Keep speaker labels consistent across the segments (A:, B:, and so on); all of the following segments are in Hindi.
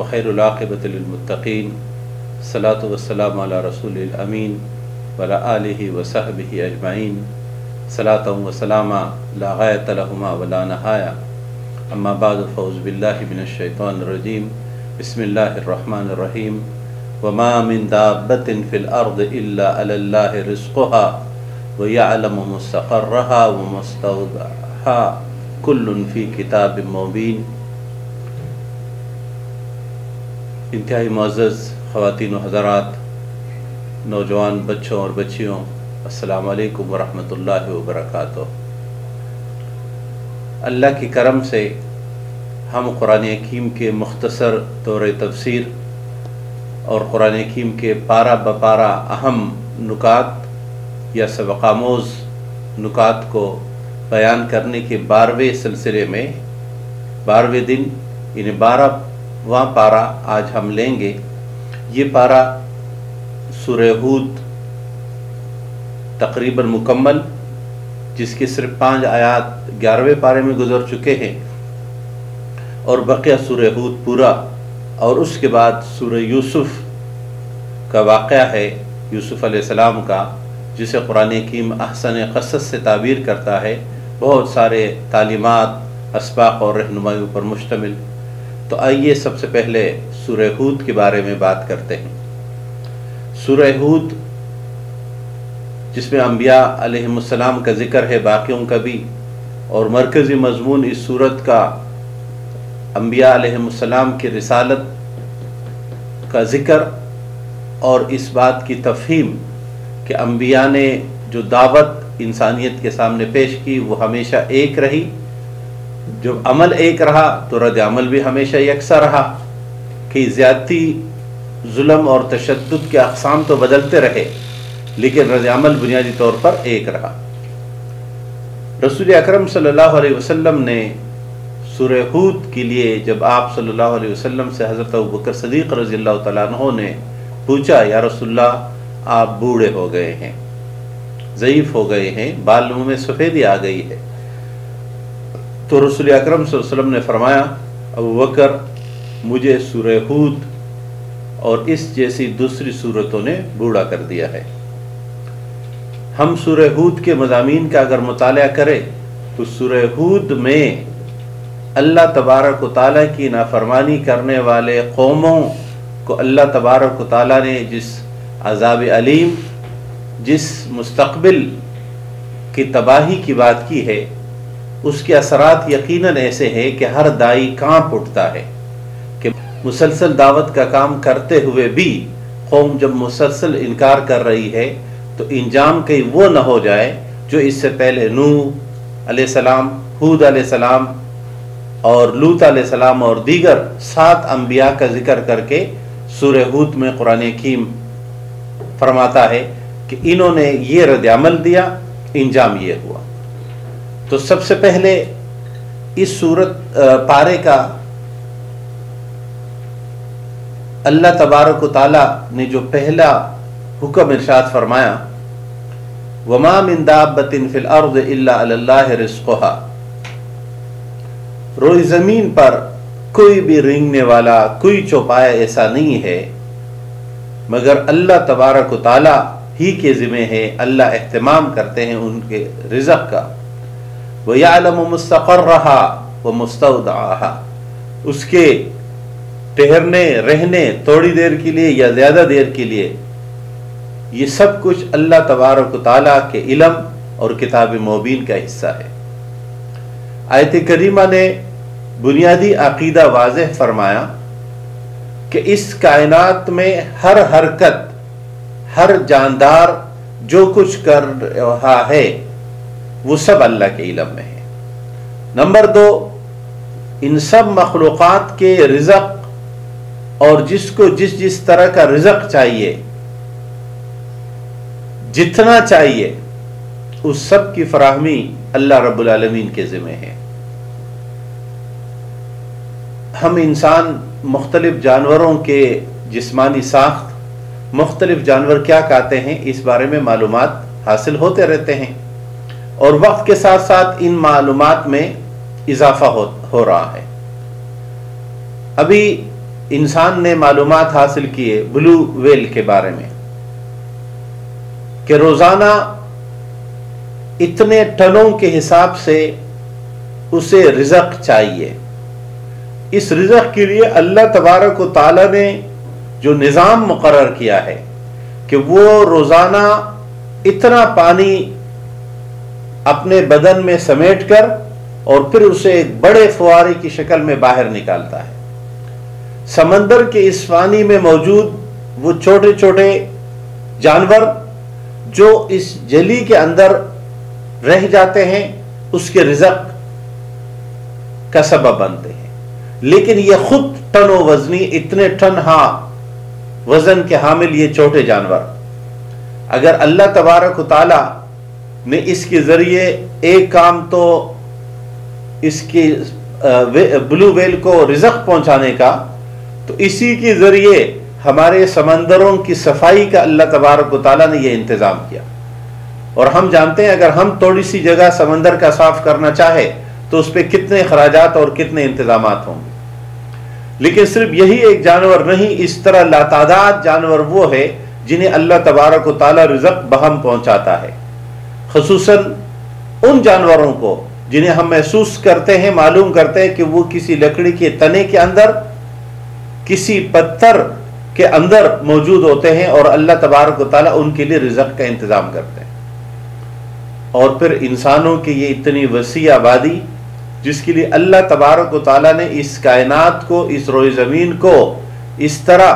A: खैरुलाक़िबत लिलमुत्तक़ीन सलातु वस्सलाम अला रसूलिल अमीन वला आलिहि व सहबिहि अजमाइन सलातम व सलामा ला गायत लहुमा व ला नहाया अम्मा बाद फ़ौज़ बिल्लाहि मिनश शैतानिर रजीम बिस्मिल्लाहिर रहमानिर रहीम व मा मिन दाब्बतिन फ़िल अर्द इल्ला अलल्लाहि रिज़्क़ुहा व यअलमु मुस्तक़र्रहा व मुस्तौदअहा कुल्लुन फ़ी किताब मुबीन इंतहाई मुआज़ ख़वातीन हज़रात, नौजवान बच्चों और बच्चियों, अस्सलाम वालेकुम वरहमतुल्लाहि वबरकातुहू अल्लाह के करम से हम कुरान हकीम के मुख्तसर दौर तफसीर और कुरान हकीम के पारा बपारा अहम नुकात या सबकामोज़ नुकात को बयान करने के बारहवें सिलसिले में, बारहवें दिन, यानी बारहवा पारा आज हम लेंगे। ये पारा सुरहूद तकरीबन मुकम्मल, जिसके सिर्फ़ पाँच आयात ग्यारहवें पारे में गुजर चुके हैं, और बक़िया सुरहूद पूरा, और उसके बाद सूर यूसुफ का वाक़ है, यूसुफ़ अलैहिस्सलाम का, जिसे कुरान हकीम अहसन कसस से ताबीर करता है। बहुत सारे तालीमत इसबाक और रहनुमाइयों पर मुश्तमिल। तो आइए सबसे पहले सुरहूद के बारे में बात करते हैं। सुरहूद जिसमें अम्बिया का ज़िक्र है बाकियों का भी, और मरकज़ी मजमून इस सूरत का अम्बिया अलैहिस्सलाम की रिसालत का ज़िक्र, और इस बात की तफहीम कि अम्बिया ने जो दावत इंसानियत के सामने पेश की, वो हमेशा एक रही। जब अमल एक रहा तो रद्द अमल भी हमेशा यकसा रहा, कि ज़्यादती, जुल्म और तशद के अकसाम तो बदलते रहे, लेकिन रद्द अमल बुनियादी तौर पर एक रहा। रसूल अकरम सल्लल्लाहु ने सुरहूद के लिए, जब आप सल्लल्लाहु अलैहि से हज़रत बकर सदीक़ रज़ी तआला ने पूछा, या रसुल्ला आप बूढ़े हो गए हैं, ज़यीफ़ हो गए हैं, बाल में सफ़ेदी आ गई है। तो रसूल अकरम वसल्लम ने फरमाया, अबू बकर, मुझे सुरहूद और इस जैसी दूसरी सूरतों ने बूढ़ा कर दिया है। हम सुरहूद के मजामी का अगर मुताल करें तो सुरहूद में अल्लाह तबारक ताली की नाफरमानी करने वाले कौमों को अल्लाह तबारक ताली ने जिस अजाब अलीम, जिस मुस्तबिल की तबाही की बात की है उसके असरात यकीनन ऐसे हैं कि हर दाई काँप उठता है कि मुसलसल दावत का काम करते हुए भी कौम जब मुसलसल इनकार कर रही है तो इंजाम कहीं वो न हो जाए जो इससे पहले नू सलाम, हूद सलाम और लूत सलाम और दीगर सात अम्बिया का ज़िक्र करके सूरहूद में कुरान हकीम फरमाता है कि इन्होंने ये रद्द अमल दिया, इंजाम ये हुआ। तो सबसे पहले इस सूरत पारे का अल्लाह तबारक ताला ने जो पहला हुक्म इरशाद फरमाया, वमा मिन दाब्बतिन फिल अर्द अल्लाह रिस्क़ुहा रोई ज़मीन पर कोई भी रेंगने वाला, कोई चौपाया ऐसा नहीं है, मगर अल्लाह तबारक ताला ही के ज़िम्मे है, अल्लाह अहतमाम करते हैं उनके रिज़क का। रहा व मुस्तहा उसके ठहरने, रहने, थोड़ी देर के लिए या ज़्यादा देर के लिए ये सब कुछ अल्लाह तबारक ताला के इलम और किताब मुबीन का हिस्सा है। आयत करीमा ने बुनियादी अकीदा वाज फरमाया कि इस कायनात में हर हरकत, हर जानदार जो कुछ कर रहा है वो सब अल्लाह के इलम में है। नंबर दो, इन सब मखलूक़ के रिज़क और जिसको जिस जिस तरह का रिजक चाहिए, जितना चाहिए, उस सब की फराहमी अल्लाह रब्बुल आलमीन के ज़िम्मे है। हम इंसान मुख्तलिफ़ जानवरों के जिस्मानी साख्त, मुख्तलिफ़ जानवर क्या कहते हैं, इस बारे में मालूम हासिल होते रहते हैं। और वक्त के साथ साथ इन मालूम में इजाफा हो, हो रहा है। अभी इंसान ने मालूम हासिल किए ब्लू वेल के बारे में कि रोज़ाना इतने टनों के हिसाब से उसे रिजक चाहिए। इस रिजक के लिए अल्लाह तबारक ताला ने जो निज़ाम मुकर किया है कि वो रोज़ाना इतना पानी अपने बदन में समेट कर और फिर उसे एक बड़े फुआरे की शक्ल में बाहर निकालता है। समंदर के इस पानी में मौजूद वो छोटे छोटे जानवर जो इस जली के अंदर रह जाते हैं, उसके रिजक का सबब बनते हैं। लेकिन ये खुद टन वजनी, इतने टन हा वज़न के हामिल ये छोटे जानवर। अगर अल्लाह तबारक ताला ने इसके ज़रिए एक काम तो इसकी ब्लू वेल को रिजक पहुँचाने का तो इसी के ज़रिए हमारे समंदरों की सफ़ाई का अल्लाह तबारक ताला ने यह इंतज़ाम किया। और हम जानते हैं, अगर हम थोड़ी सी जगह समंदर का साफ़ करना चाहे तो उस पर कितने खराज और कितने इंतज़ाम होंगे। लेकिन सिर्फ़ यही एक जानवर नहीं, इस तरह लातादाद जानवर वो है, जिन्हें अल्लाह तबारक ताला रिजक बहम पहुंचाता है। खसूस उन जानवरों को जिन्हें हम महसूस करते हैं, मालूम करते हैं कि वो किसी लकड़ी के तने के अंदर, किसी पत्थर के अंदर मौजूद होते हैं और अल्लाह तबारक ताला उनके लिए रिजक का इंतज़ाम करते हैं। और फिर इंसानों की ये इतनी वसी आबादी, जिसके लिए अल्लाह तबारक ताला ने इस कायनात को, इस रोए ज़मीन को इस तरह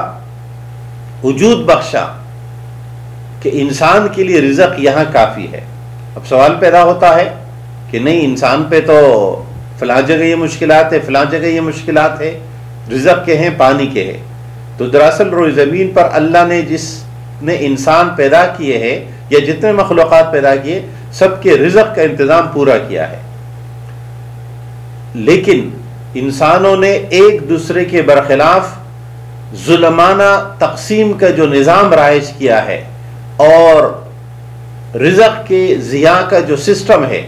A: वजूद बख्शा कि इंसान के लिए रिजक यहाँ काफ़ी है। अब सवाल पैदा होता है कि नहीं, इंसान पे तो फला जगह ये मुश्किल है, फला जगह ये मुश्किल है, रिजक के हैं, पानी के हैं। तो दरअसल रोए ज़मीन पर अल्लाह ने जिसने इंसान पैदा किए हैं, या जितने मखलूक पैदा किए, सबके रिजक का इंतज़ाम पूरा किया है। लेकिन इंसानों ने एक दूसरे के बरखिलाफ जुलमाना तकसीम का जो निज़ाम राइज किया है, और रिजक के ज़िया का जो सिस्टम है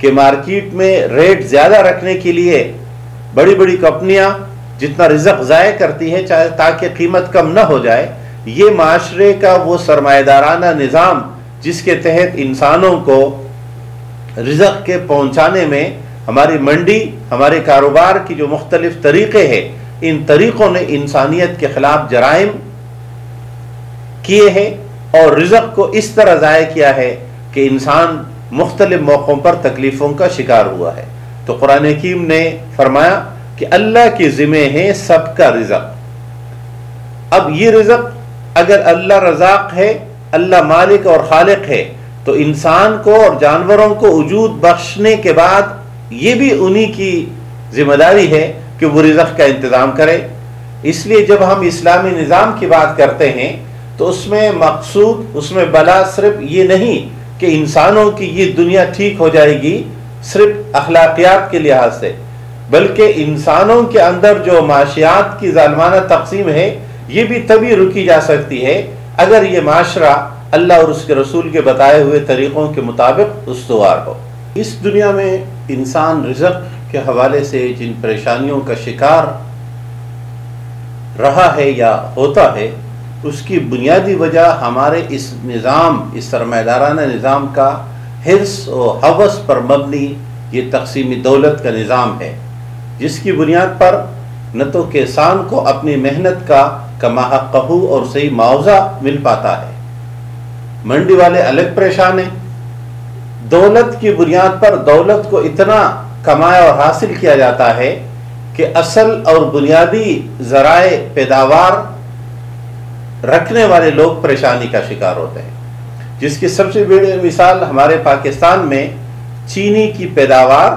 A: कि मार्केट में रेट ज़्यादा रखने के लिए बड़ी बड़ी कंपनियाँ जितना रिजक ज़ाय करती हैं, चाहे ताकि कीमत कम ना हो जाए, ये माशरे का वो सरमादाराना निज़ाम जिसके तहत इंसानों को रिजक के पहुँचाने में हमारी मंडी, हमारे कारोबार की जो मुख्तलिफ़ तरीक़े हैं, इन तरीक़ों ने इंसानियत के ख़िलाफ़ जराइम किए हैं। और रिजक को इस तरह ज़ाय किया है कि इंसान मुख्तलिफ़ मौक़ों पर तकलीफ़ों का शिकार हुआ है। तो कुरान हकीम ने फरमाया कि अल्लाह के ज़िम्मे है सबका रिजक। अब ये रिजक अगर अल्लाह रजाक है, अल्लाह मालिक और खालिक है तो इंसान को और जानवरों को वजूद बख्शने के बाद ये भी उन्हीं की ज़िम्मेदारी है कि वो रिजक का इंतज़ाम करें। इसलिए जब हम इस्लामी निज़ाम की बात करते हैं तो उसमें मकसूद, उसमें बला सिर्फ़ ये नहीं कि इंसानों की ये दुनिया ठीक हो जाएगी, सिर्फ़ अखलाकियात के लिहाज से, बल्कि इंसानों के अंदर जो माशियात की जालमाना तकसीम है, ये भी तभी रुकी जा सकती है, अगर ये माशरा अल्लाह और उसके रसूल के बताए हुए तरीक़ों के मुताबिक उसवार हो। इस दुनिया में इंसान रिजक के हवाले से जिन परेशानियों का शिकार रहा है या होता है उसकी बुनियादी वजह हमारे इस निज़ाम, इस सरमादाराना निज़ाम का हिरस और हवस पर मबनी ये तकसीमी दौलत का निज़ाम है, जिसकी बुनियाद पर न तो किसान को अपनी मेहनत का कमा कहू और सही मुआवजा मिल पाता है। मंडी वाले अलग परेशान हैं। दौलत की बुनियाद पर दौलत को इतना कमाया और हासिल किया जाता है कि असल और बुनियादी जराए पैदावार रखने वाले लोग परेशानी का शिकार होते हैं। जिसकी सबसे बड़ी मिसाल हमारे पाकिस्तान में चीनी की पैदावार,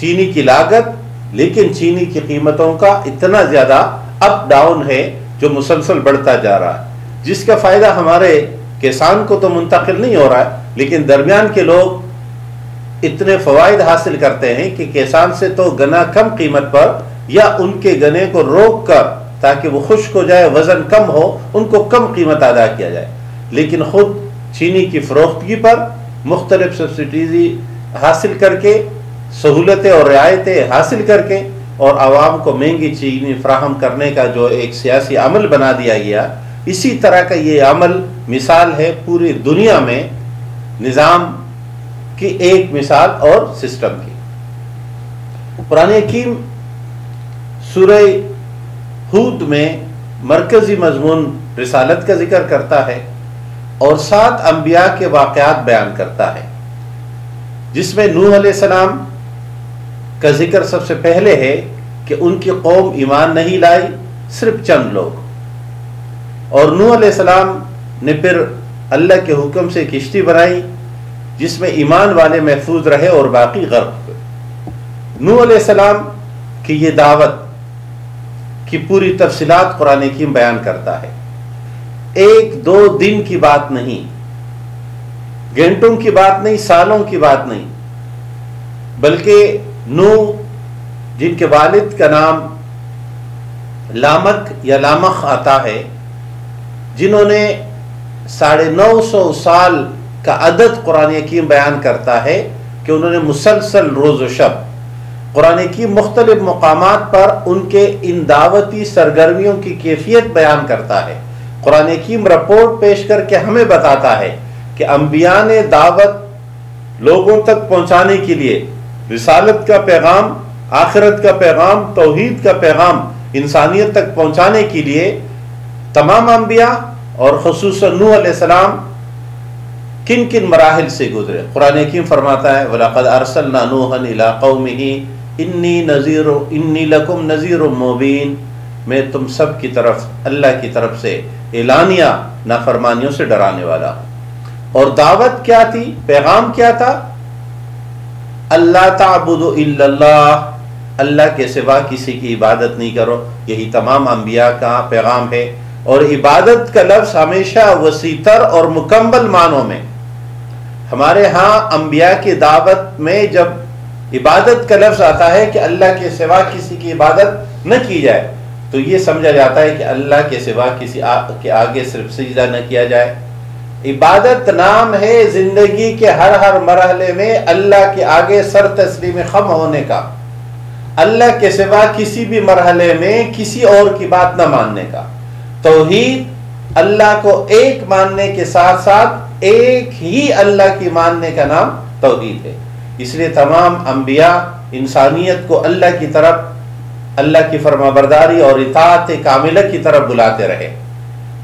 A: चीनी की लागत, लेकिन चीनी की कीमतों का इतना ज़्यादा अप डाउन है जो मुसलसल बढ़ता जा रहा है। जिसका फ़ायदा हमारे किसान को तो मुंतकिल नहीं हो रहा है, लेकिन दरमियान के लोग इतने फवायद हासिल करते हैं कि किसान से तो गना कम कीमत पर या उनके गने को रोक कर ताकि वो खुश्क हो जाए, वज़न कम हो, उनको कम कीमत अदा किया जाए। लेकिन खुद चीनी की फरोख्तगी पर मुख्तलिफ़ सब्सिडीजी हासिल करके, सहूलतें और रियायतें हासिल करके और आवाम को महँगी चीनी फ्राहम करने का जो एक सियासी अमल बना दिया गया, इसी तरह का ये अमल मिसाल है पूरी दुनिया में निज़ाम की एक मिसाल और सिस्टम की। पुराने हकीम सूरह हूद में मरकजी मजमून रिसालत का ज़िक्र करता है और सात अंबिया के वाकयात बयान करता है, जिसमें नूह सलाम का ज़िक्र सबसे पहले है कि उनकी कौम ईमान नहीं लाई, सिर्फ़ चंद लोग। और नूह सलाम ने फिर अल्लाह के हुक्म से किश्ती बनाई, जिसमें ईमान वाले महफूज रहे और बाकी गर्क। हुए नूह सलाम की ये दावत की पूरी तफसीत कुरान की बयान करता है। एक, दो दिन की बात नहीं, घंटों की बात नहीं, सालों की बात नहीं, बल्कि नू, जिनके वालिद का नाम लामक या लामख आता है, जिन्होंने साढ़े नौ सौ साल का अदद कुरान यकीम बयान करता है कि उन्होंने मुसलसल रोज़ शब कुरान की मुख्तलिफ़ मकाम पर उनके इन दावती सरगर्मियों की कैफियत बयान करता है। कुरान की रिपोर्ट पेश करके हमें बताता है कि अम्बिया ने दावत लोगों तक पहुँचाने के लिए रिसालत का पैगाम, आखिरत का पैगाम, तोहीद का पैगाम इंसानियत तक पहुँचाने के लिए तमाम अम्बिया और खसूस नूह सलाम किन किन मराहल से गुजरे। कुरान हकीम फरमाता है, वलाक़द अरसल नूहन इलाक़ों में ही इन्नी नज़ीर, इन्नी लकुम नज़ीर मुबीन। मैं तुम सब की तरफ़, अल्लाह की तरफ़ से एलानिया नाफरमानियों से डराने वाला हूँ। और दावत क्या थी? पैगाम क्या था? अल्लाह ताबुद अल्लाह के सिवा किसी की इबादत नहीं करो। यही तमाम अम्बिया का पैगाम है। और इबादत का लफ्ज हमेशा वसीतर और मुकम्मल मानों में। हमारे यहाँ अम्बिया की दावत में जब इबादत का लफ्ज आता है कि अल्लाह के सिवा किसी की इबादत न की जाए। तो ये समझा जाता है कि अल्लाह के सिवा किसी आ, के आगे सिर्फ़ सजदा न किया जाए। इबादत नाम है ज़िंदगी के हर हर मरहले में अल्लाह के आगे सर तस्लीम खम होने का। अल्लाह के सिवा किसी भी मरहले में किसी और की बात न मानने का। तोहीद अल्लाह को एक मानने के साथ साथ एक ही अल्लाह की मानने का नाम तोहीद है। इसलिए तमाम अम्बिया इंसानियत को अल्लाह की तरफ़, अल्लाह की फरमाबरदारी और इतात कामिल की तरफ़ बुलाते रहे।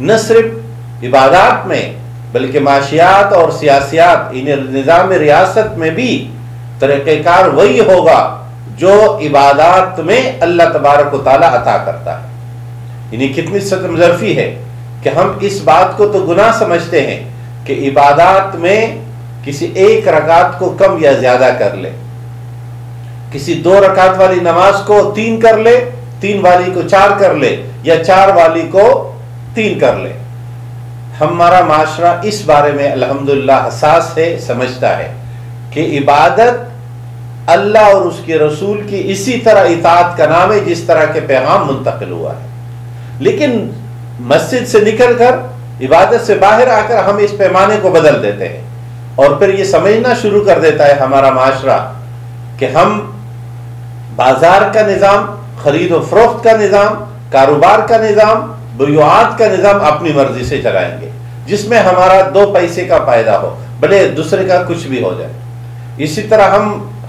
A: न सिर्फ़ इबादत में, बल्कि माशियात और सियासियात इन निज़ाम रियासत में भी तरीक़ेकार वही होगा जो इबादत में अल्लाह तबारक ताला अता करता है। इन्हें कितनी सतमजरफी है कि हम इस बात को तो गुनाह समझते हैं कि इबादत में किसी एक रकात को कम या ज़्यादा कर ले। किसी दो रकात वाली नमाज़ को तीन कर ले, तीन वाली को चार कर ले, या चार वाली को तीन कर ले। हमारा माशरा इस बारे में अल्हम्दुलिल्लाह हसास है, समझता है कि इबादत अल्लाह और उसके रसूल की इसी तरह इतात का नाम है, जिस तरह के पैगाम मुंतकिल हुआ है। लेकिन मस्जिद से निकलकर इबादत से बाहर आकर हम इस पैमाने को बदल देते हैं। और फिर ये समझना शुरू कर देता है हमारा माशरा कि हम बाज़ार का निज़ाम, खरीद व फरोख्त का निज़ाम, कारोबार का निज़ाम बुआत का निज़ाम अपनी मर्ज़ी से चलाएँगे, जिसमें हमारा दो पैसे का फ़ायदा हो, भले दूसरे का कुछ भी हो जाए। इसी तरह हम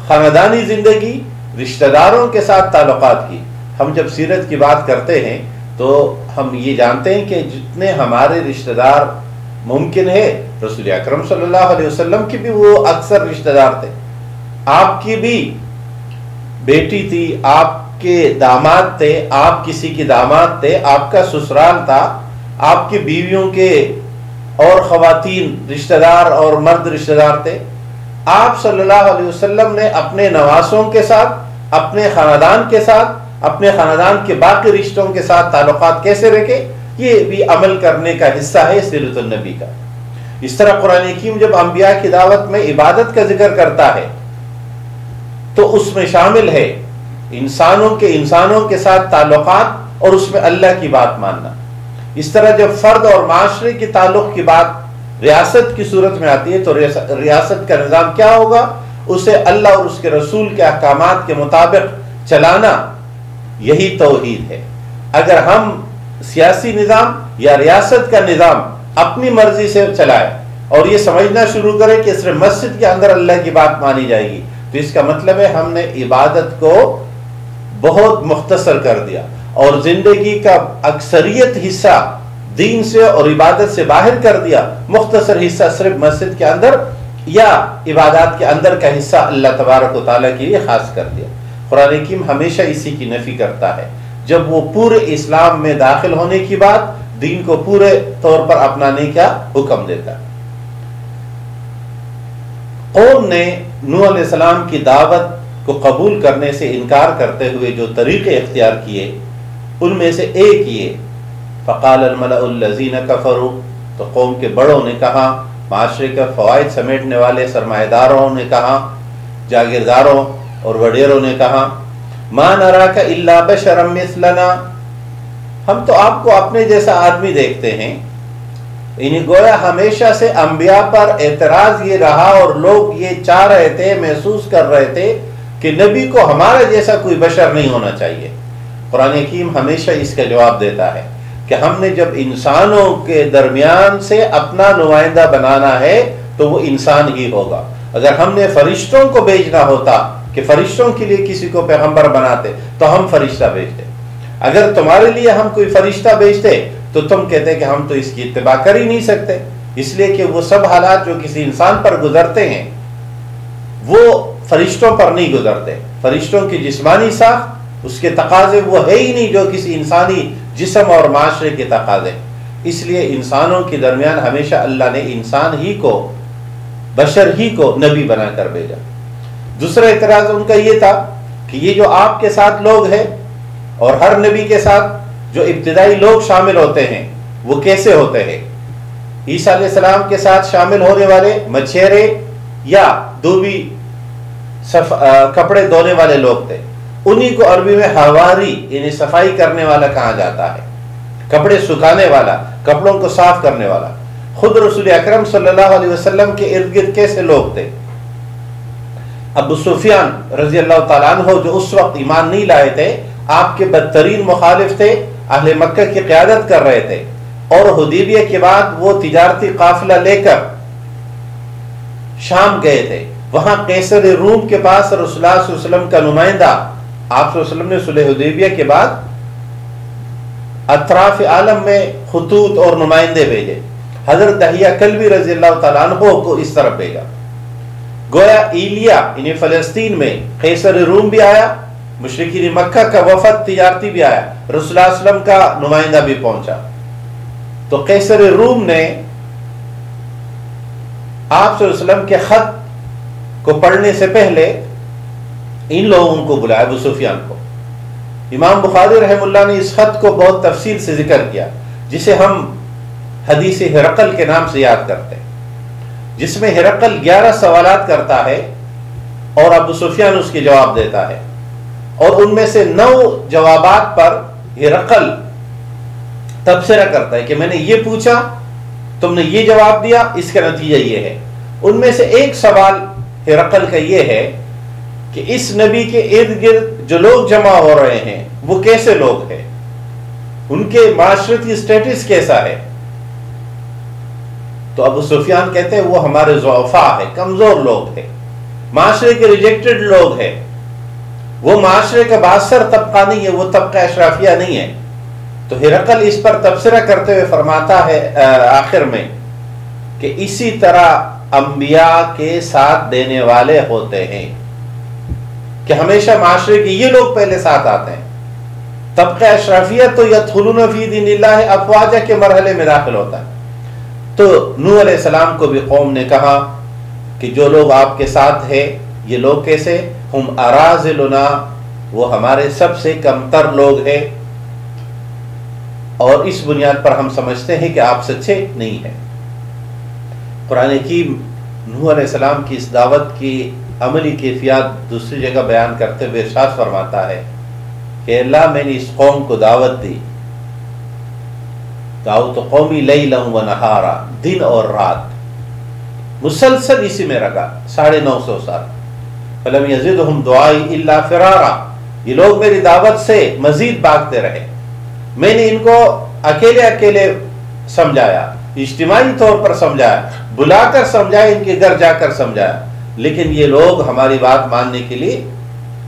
A: खानदानी ज़िंदगी, रिश्तेदारों के साथ ताल्लुकात की। हम जब सीरत की बात करते हैं तो हम ये जानते हैं कि जितने हमारे रिश्तेदार मुमकिन है। रसूल अक्रम सल्लल्लाहु के भी वो अक्सर रिश्तेदार थे। आपकी भी बेटी थी, आपके दामाद थे, आप किसी के दामाद थे, आपका ससुराल था, आपकी बीवियों के और खातन रिश्तेदार और मर्द रिश्तेदार थे। आप सल्लल्लाहु अलैहि वसल्लम ने अपने नवासों के साथ, अपने खानदान के साथ, अपने खानदान के बाकी रिश्तों के साथ ताल्लुकात कैसे रखे? ये भी अमल करने का हिस्सा है सीरतुलनबी का। इस तरह कुरान हकीम जब अम्बिया की दावत में इबादत का ज़िक्र करता है तो उसमें शामिल है इंसानों के इंसानों के साथ ताल्लुकात और उसमें अल्लाह की बात मानना। इस तरह जब फर्द और माशरे के ताल्लुक की बात रियासत की सूरत में आती है तो रियासत का निज़ाम क्या होगा? उसे अल्लाह और उसके रसूल के अहकाम के मुताबिक चलाना यही तोहीद है। अगर हम सियासी निज़ाम या रियासत का निज़ाम अपनी मर्ज़ी से चलाए और ये समझना शुरू करें कि सिर्फ़ मस्जिद के अंदर अल्लाह की बात मानी जाएगी। तो इसका मतलब है हमने इबादत को बहुत मुख्तसर कर दिया और ज़िंदगी का अक्सरियत हिस्सा दीन से और इबादत से बाहर कर दिया। मुख्तसर हिस्सा सिर्फ़ मस्जिद के अंदर या इबादत के अंदर का हिस्सा अल्लाह तबारक के लिए खास कर दिया। कुरान हमेशा इसी की नफी करता है। जब वो पूरे इस्लाम में दाखिल होने की बात, दीन को पूरे तौर पर अपनाने का हुक्म देता कौम ने नूह सलाम की दावत को कबूल करने से इनकार करते हुए जो तरीके इख्तियार किए, उनमें से एक ये फ़कालजीन कफरू तो कौम के बड़ों ने कहा, माशरे का फ़वाद समेटने वाले सरमादारों ने कहा, जागीरदारों और वडेरों ने कहा मान अरा का इल्ला बशरम मिसलना। हम तो आपको अपने जैसा आदमी देखते हैं। इन्हें गोया हमेशा से अंबिया पर एतराज़ ये रहा और लोग ये चाह रहे थे, महसूस कर रहे थे कि नबी को हमारा जैसा कोई बशर नहीं होना चाहिए। कुरान हकीम हमेशा इसका जवाब देता है कि हमने जब इंसानों के दरमियान से अपना नुमाइंदा बनाना है तो वो इंसान ही होगा। अगर हमने फरिश्तों को भेजना होता कि फरिश्तों के लिए किसी को पैगंबर बनाते तो हम फरिश्ता भेजते। अगर तुम्हारे लिए हम कोई फरिश्ता भेजते तो तुम कहते कि हम तो इसकी इतबा कर ही नहीं सकते। इसलिए कि वो सब हालात जो किसी इंसान पर गुजरते हैं, वो फरिश्तों पर नहीं गुजरते। फरिश्तों की जिस्मानी साख, उसके तकाजे वो है ही नहीं जो किसी इंसानी जिसम और माशरे के तकाजे। इसलिए इंसानों के दरमियान हमेशा अल्लाह ने इंसान ही को, बशर ही को नबी बनाकर भेजा। दूसरा इतराज उनका ये था कि ये जो आपके साथ लोग हैं और हर नबी के साथ जो इब्तदाई लोग शामिल होते हैं वो कैसे होते हैं? ईसा सलाम के साथ शामिल होने वाले मछेरे या दूबी सफ, आ, कपड़े धोने वाले लोग थे। उन्हीं को अरबी में हवारी यानी सफ़ाई करने वाला कहा जाता है। कपड़े सुखाने वाला कपड़ों को साफ़ करने वाला। खुद रसूल अकरम सल्लल्लाहु अलैहि वसल्लम के इर्द गिर्द कैसे लोग थे? अबू सुफियान रज़ी अल्लाह हो जो उस वक्त ईमान नहीं लाए थे, आपके बदतरीन मुखालिफ थे, अहले मक्का की क्यादत कर रहे थे। और हुदीबिया के बाद वो तिजारती काफिला लेकर शाम गए थे। वहाँ कैसर रूम के पास रसुल्लाम का नुमाइंदा, आप ने सुलह हुदैबिया के बाद अतराफ आलम में खतूत और नुमाइंदे भेजे। हज़रत दहिया कलवी रज़ी अल्लाह को इस तरफ़ भेजा। गोया इलिया इन्हें फलस्तीन में, कैसर रूम भी आया, मुशरकिन मक्का का वफद तिजारती भी आया रसुल्लाम का नुमाइंदा भी पहुँचा। तो कैसर रूम ने आप के खत को पढ़ने से पहले इन लोगों को बुलाया, अबू सुफियान को। इमाम बुखारी रहमुल्ला ने इस खत को बहुत तफसील से ज़िक्र किया, जिसे हम हदीस हिरकल के नाम से याद करते हैं। जिसमें हिरकल ग्यारह सवाल करता है और अबू सुफियान उसके जवाब देता है। और उनमें से नौ जवाबात पर हिरकल तबसरा करता है कि मैंने ये पूछा, तुमने ये जवाब दिया, इसका नतीजा ये है। उनमें से एक सवाल हिरकल का ये है कि इस नबी के इर्द गिर्द जो लोग जमा हो रहे हैं, वो कैसे लोग हैं? उनके माशरती स्टेटस कैसा है? तो अबू सुफियान कहते हैं, वो हमारे जोफा है, कमज़ोर लोग हैं, माशरे के रिजेक्टेड लोग हैं। वो माशरे का बासर तबका नहीं है, वो तबका अशराफिया नहीं है। तो हिरकल इस पर तबसरा करते हुए फरमाता है आखिर में कि इसी तरह अंबिया के साथ देने वाले होते हैं कि हमेशा माशरे के ये लोग पहले साथ आते हैं। तबका अशराफिया तो यह यथुलफी दिन अफवाजा के मरहले में दाखिल होता है। तो नू सलाम को भी कौम ने कहा कि जो लोग आपके साथ है, ये लोग कैसे? हम आराज लुना वो हमारे सबसे कमतर लोग हैं। और इस बुनियाद पर हम समझते हैं कि आप सच्चे नहीं हैं। कुरान की नूह सलाम की इस दावत की अमली कैफियत दूसरी जगह बयान करते हुए इरशाद फरमाता है कि अल्लाह मैंने इस कौम को दावत दी। दावत कौमी लई लहू व नहारा, दिन और रात। मुसलसल इसी में रखा साढ़े नौ सौ साल। फलम यजिद हम दुआई इल्ला फिरारा। ये लोग मेरी दावत से मजीद भागते रहे। मैंने इनको अकेले अकेले समझाया, इज्तिमाही तौर पर समझाया, बुलाकर समझाया, इनके घर जाकर समझाया। लेकिन ये लोग हमारी बात मानने के लिए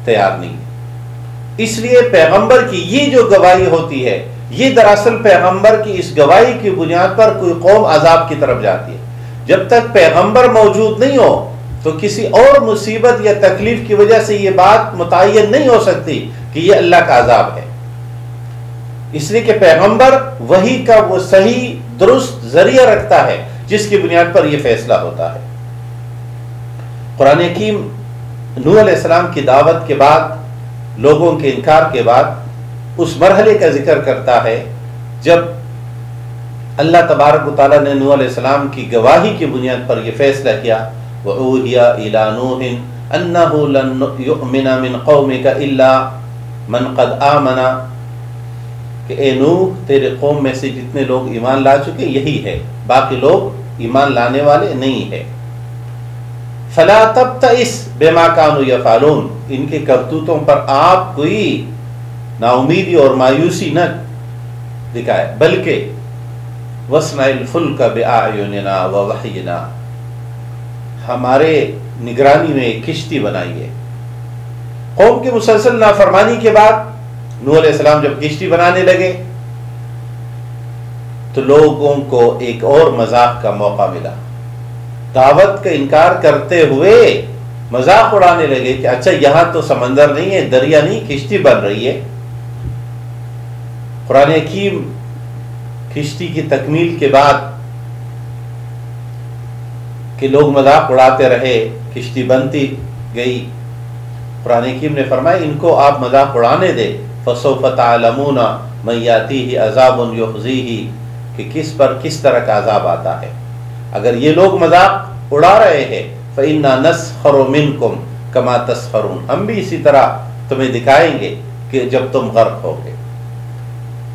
A: तैयार नहीं इसलिए पैगंबर की ये जो गवाही होती है ये दरअसल पैगंबर की इस गवाही की बुनियाद पर कोई कौम अजाब की तरफ़ जाती है। जब तक पैगंबर मौजूद नहीं हो तो किसी और मुसीबत या तकलीफ़ की वजह से ये बात मुतन नहीं हो सकती कि ये अल्लाह का अजाब है। इसलिए कि पैगंबर वही का वो सही, दुरुस्त ज़रिया रखता है, जिसकी बुनियाद पर यह फैसला होता है। कुरान हकीम नूह सलाम की दावत के बाद, लोगों के इनकार के बाद उस मरहले का ज़िक्र करता है, जब अल्लाह तबारक ने नूह सलाम की गवाही की बुनियाद पर यह फैसला किया तेरे कौम में से जितने लोग ईमान ला चुके यही है। बाकी लोग ईमान लाने वाले नहीं है। फला तब बेमा कानू या फालून इनके करतूतों पर आप कोई नाउमीदी और मायूसी न दिखाए, बल्कि वसनाइल फुल का बेआना व वहीना, हमारे निगरानी में किश्ती बनाइए कौम की मुसलसल नाफरमानी के बाद नूह सलाम जब किश्ती बनाने लगे तो लोगों को एक और मज़ाक का मौका मिला। दावत का इनकार करते हुए मज़ाक उड़ाने लगे कि अच्छा यहाँ तो समंदर नहीं है, दरिया नहीं, किश्ती बन रही है। कुरान हकीम किश्ती की तकमील के बाद कि लोग मज़ाक उड़ाते रहे किश्ती बनती गई। कुरान हकीम ने फरमाया, इनको आप मज़ाक उड़ाने दे। फसोफ़तमूना मैयाती ही अजाब ही कि किस पर किस तरह का अजाब आता है। अगर ये लोग मज़ाक उड़ा रहे हैं फ़ैना कुम कमा तस्फरून हम भी इसी तरह तुम्हें दिखाएँगे कि जब तुम गर्क होगे।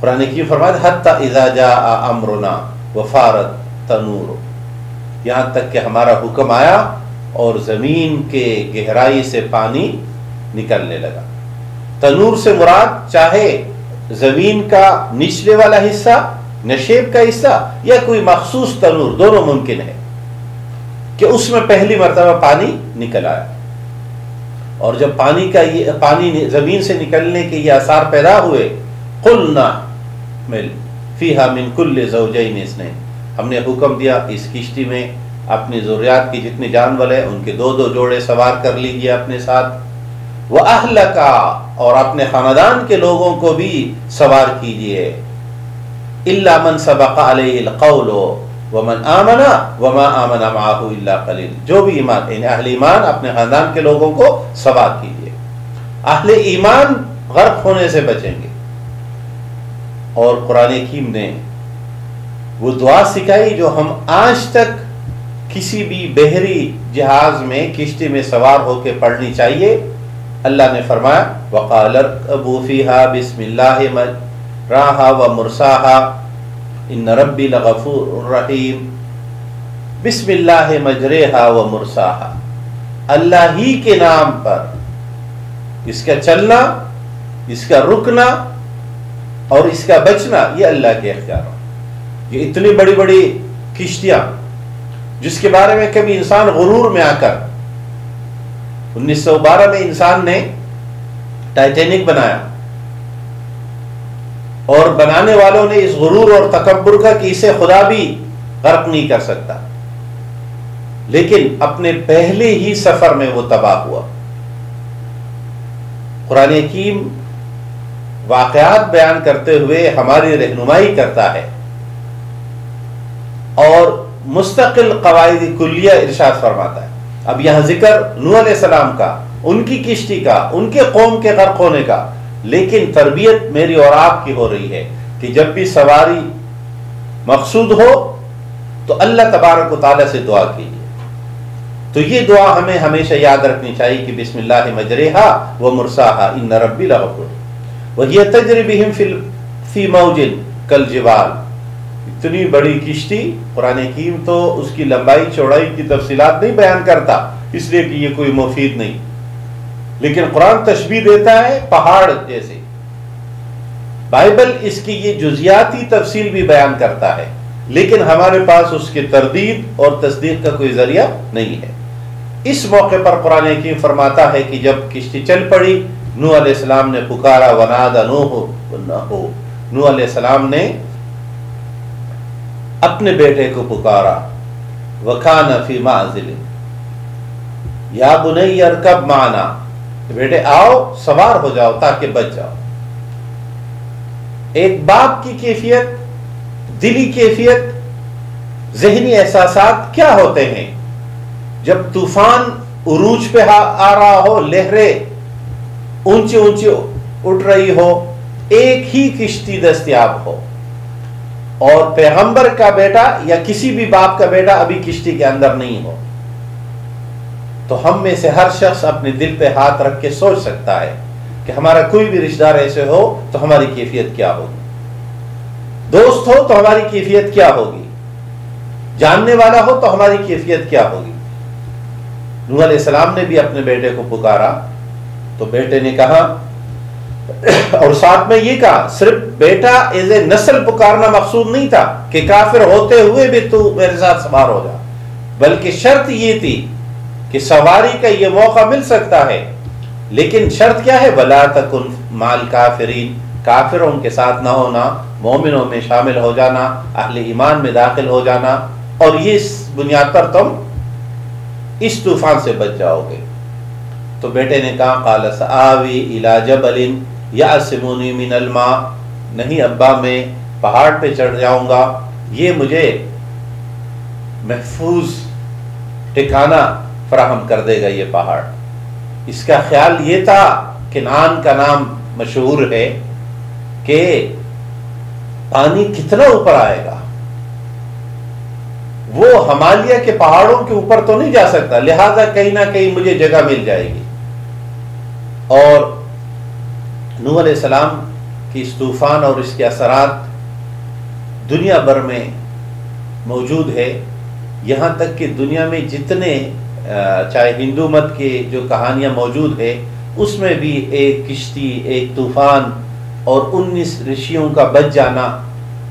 A: कुरान की फरमाद हत्ता इजाजा अमरुना वफारत तनूर। यहाँ तक कि हमारा हुक्म आया और ज़मीन के गहराई से पानी निकलने लगा। तनूर से मुराद, चाहे ज़मीन का निचले वाला हिस्सा, नशेब का हिस्सा या कोई मखसूस तनूर, दोनों मुमकिन है कि उसमें पहली मरतबा पानी निकल आया और जब पानी का ये, पानी ज़मीन से निकलने के ये आसार पैदा हुए, कुलना मिल फीहा मिन कुल्ल इसने। हमने हुक्म दिया, इस किश्ती में अपनी ज़रूरियात की जितने जानवर हैं, उनके दो दो जोड़े सवार कर लीजिए अपने साथ। वह अहल का और अपने खानदान के लोगों को भी सवार कीजिए। इलामन सबक़ौलो वमन आमना वमा आमना कलील। जो भी ईमान इन अहल ईमान, अपने खानदान के लोगों को सवार कीजिए। अहल ईमान गर्क होने से बचेंगे। और कुरान हकीम ने वो दुआ सिखाई जो हम आज तक किसी भी बहरी जहाज़ में, किश्ती में सवार होकर पढ़नी चाहिए। अल्लाह ने फरमाया वक़ाल अबूफ़ीहा बिस्मिल्लाह व मुरसाहा इन रबी रहीम, बिस्मिल्लाह मजरेहा व मुरसाहा। अल्लाह ही के नाम पर इसका चलना, इसका रुकना और इसका बचना ये अल्लाह के अख्तियार ये इतनी बड़ी बड़ी किश्तियाँ जिसके बारे में कभी इंसान गुरूर में आकर 1912 में इंसान ने टाइटेनिक बनाया। और बनाने वालों ने इस गुरूर और तकबर का कि इसे खुदा भी गर्क नहीं कर सकता। लेकिन अपने पहले ही सफ़र में वो तबाह हुआ। कुरान हकीम वाकयात बयान करते हुए हमारी रहनुमाई करता है। और मुस्तकिल कवायद कुलिया इरशाद फरमाता है। अब यहाँ ज़िक्र नू सलाम का, उनकी किश्ती का, उनके कौम के गर्क होने का। लेकिन तरबियत मेरी और आपकी हो रही है कि जब भी सवारी मकसूद हो तो अल्लाह तबारक ताला से दुआ कीजिए। तो ये दुआ हमें हमेशा याद रखनी चाहिए कि बिस्मिल्लाह मजरेहा व मुरसाहा इन रब्बी वही तजरबिहिम फ़ी मौजिन कल जिवाल। इतनी बड़ी किश्ती कुरान कीम तो उसकी लंबाई, चौड़ाई की तफसीलात नहीं बयान करता, इसलिए कि ये कोई मुफीद नहीं। लेकिन कुरान तशबी देता है पहाड़ जैसे। बाइबल इसकी ये जुजियाती तफसील भी बयान करता है, लेकिन हमारे पास उसके तरदीद और तस्दीक का कोई ज़रिया नहीं है। इस मौके पर कुरान की फरमाता है कि जब किश्ती चल पड़ी नू सलाम ने पुकारा, वनादा नो हो न हो नू सलाम ने अपने बेटे को पुकारा, वखान फ़ी माजिल या बुनैयर कब माना बेटे, आओ, सवार हो जाओ, ताकि बच जाओ। एक बाप की कैफियत, दिली कैफियत, जहनी एहसास क्या होते हैं? जब तूफ़ान उरूज पे आ रहा हो, लहरें ऊँची ऊँची उठ रही हो, एक ही किश्ती दस्तियाब हो। और पैगंबर का बेटा या किसी भी बाप का बेटा अभी किश्ती के अंदर नहीं हो। तो हम में से हर शख्स अपने दिल पे हाथ रख के सोच सकता है कि हमारा कोई भी रिश्तेदार ऐसे हो तो हमारी कैफियत क्या होगी। दोस्त हो तो हमारी कैफियत क्या होगी। जानने वाला हो तो हमारी कैफियत क्या होगी। नूह सलाम ने भी अपने बेटे को पुकारा तो बेटे ने कहा, और साथ में ये कहा, सिर्फ़ बेटा एज ए नस्ल पुकारना मकसूद नहीं था कि काफिर होते हुए भी तू मेरे साथ सवार हो जा। बल्कि शर्त ये थी कि सवारी का ये मौका मिल सकता है, लेकिन शर्त क्या है? बला तकुन माल काफिरीन, काफिरों के साथ ना होना, मोमिनों में शामिल हो जाना, अहले ईमान में दाखिल हो जाना, और ये इस बुनियाद पर तुम इस तूफ़ान से बच जाओगे। तो बेटे ने कहा कालस आवी इला जबलिन या सिमुनी मिनलमा नहीं अब्बा, मैं पहाड़ पे चढ़ जाऊँगा। ये मुझे महफूज ठिकाना फराहम कर देगा ये पहाड़। इसका ख्याल ये था कि नान का नाम मशहूर है कि पानी कितना ऊपर आएगा। वो हमालिया के पहाड़ों के ऊपर तो नहीं जा सकता, लिहाजा कहीं ना कहीं मुझे जगह मिल जाएगी। और नूह सलाम की इस तूफ़ान और इसके असरात दुनिया भर में मौजूद है। यहाँ तक कि दुनिया में जितने चाहे हिंदू मत के जो कहानियाँ मौजूद है, उसमें भी एक किश्ती, एक तूफ़ान और उन्नीस ऋषियों का बच जाना,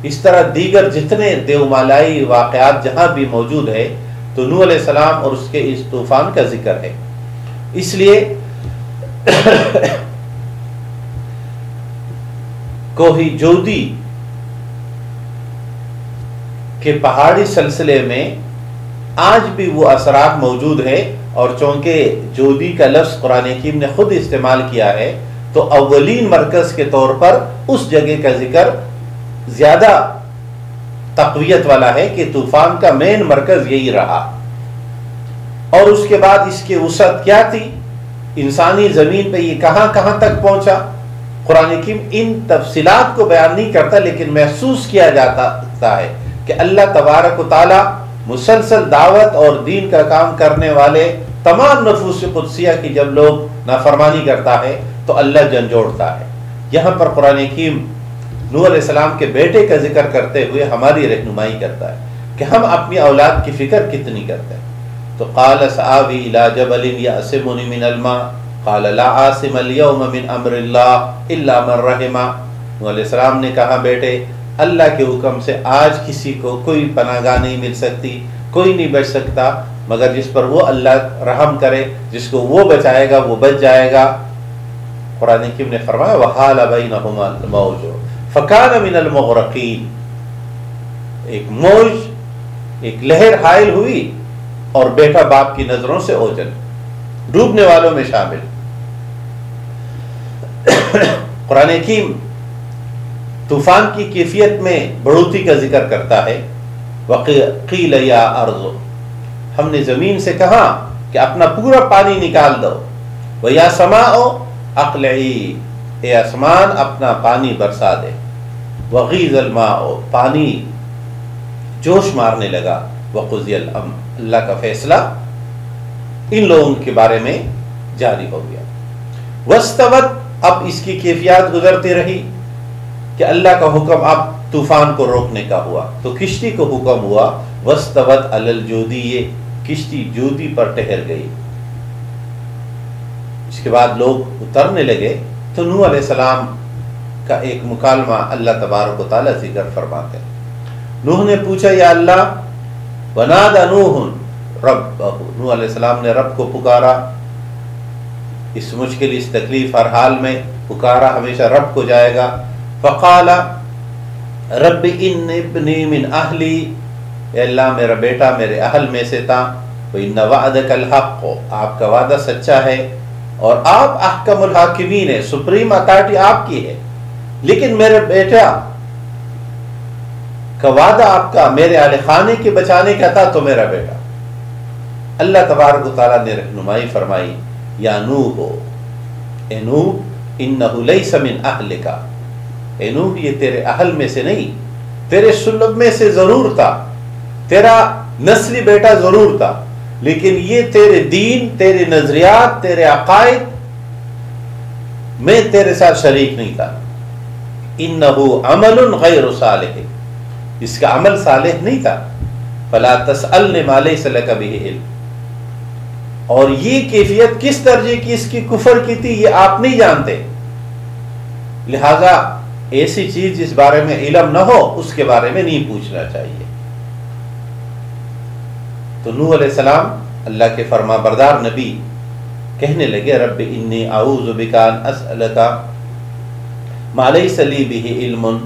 A: इस तरह दीगर जितने देवमालाई वाकयात जहाँ भी मौजूद है तो नू सलाम और उसके इस तूफ़ान का ज़िक्र है। इसलिए कोही जोदी के पहाड़ी सिलसिले में आज भी वो असरात मौजूद है और चूँकि जोदी का लफ्ज़ कुरान ने खुद इस्तेमाल किया है तो अवलीन मरकज के तौर पर उस जगह का ज़िक्र ज़्यादा तकवीत वाला है कि तूफ़ान का मेन मरकज यही रहा। और उसके बाद इसकी वसत क्या थी? इंसानी ज़मीन पे ये कहाँ कहाँ तक पहुँचा? कुरान की इन तफसीलात को बयान नहीं करता, लेकिन महसूस किया जाता है कि अल्लाह तबारक मुसलसल दावत और दीन का काम करने वाले तमाम नफूस कुदसिया की जब लोग नाफरमानी करता है तो अल्लाह झंझोड़ता है। यहाँ पर कुरान हकीम नूर सलाम के बेटे का ज़िक्र करते हुए हमारी रहनुमाई करता है कि हम अपनी औलाद की फ़िक्र कितनी करते हैं। तो काल सावी इला जबलिन यासिमुनी मिन अलमा काल ला आसिम अल मिन अमरिल्लाह इल्ला मन रहमा। सलाम ने कहा, बेटे, अल्लाह के हुक्म से आज किसी को कोई पनागाह नहीं मिल सकती, कोई नहीं बच सकता। मगर जिस पर वो अल्लाह रहम करे, जिसको वो बचाएगा, वो बच जाएगा। कुरान ने फरमाया, वहाल मौज फ़कान मिनल एक मौज, एक लहर हायल हुई और बेटा बाप की नज़रों से ओझल, डूबने वालों में शामिल। कुरान हकीम तूफ़ान की कैफियत में बढ़ोतरी का ज़िक्र करता है वकील या अर्ज़। हमने ज़मीन से कहा कि अपना पूरा पानी निकाल दो। वह या समाओ अकल आसमान अपना पानी बरसा दे। वगीज अलमाओ पानी जोश मारने लगा। वकुजियल अल्लाह का फैसला इन लोगों के बारे में जारी हो गया। वस्तवत, अब इसकी कैफियत गुजरती रही कि अल्लाह का हुक्म अब तूफ़ान को रोकने का हुआ। तो किश्ती को हुक्म हुआ, वस्तवत अलल जोदी ये किश्ती जोदी पर ठहर गई। इसके बाद लोग उतरने लगे। तो नू सलाम का एक मुकालमा अल्लाह तबारक ताला ज़िक्र फरमाते नूह ने पूछा, या अल्लाह वनादा नूह रब नूह सलाम ने रब को पुकारा। इस मुश्किल, इस तकलीफ़ हर हाल में पुकारा, हमेशा रब को जाएगा। फ़काला रब इन इब्नी मिन अहली अल्लाह, मेरा बेटा, मेरे अहल में से था इन वाद कल हक आपका वादा सच्चा है, और आप अहकमुल हाकिमीन है, सुप्रीम अथॉरिटी आपकी है। लेकिन मेरे बेटा का वादा आपका मेरे आले खाने के बचाने का था तो मेरा बेटा। अल्लाह तबारक ने रहनुमाई फरमाई, या नू हो ए नू इन समिन अहल का ए नू ये तेरे अहल में से नहीं, तेरे सुलभ में से ज़रूर था। तेरा नस्ली बेटा ज़रूर था, लेकिन ये तेरे दीन, तेरे नजरियात, तेरे अकायद में तेरे साथ शरीक नहीं था। इन अमल गैर सालेह इसका अमल सालेह नहीं था। फला तसल ने माले कभी इल्म। और ये कैफियत किस दर्जे की इसकी कुफर की थी, ये आप नहीं जानते। लिहाजा ऐसी चीज़ जिस बारे में इलम न हो, उसके बारे में नहीं पूछना चाहिए। तो नू सलाम अल्लाह के फरमा बरदार नबी कहने लगे रब इन्नी आऊज़ुबिकान असअलका मालई सली बिही इल्मुन।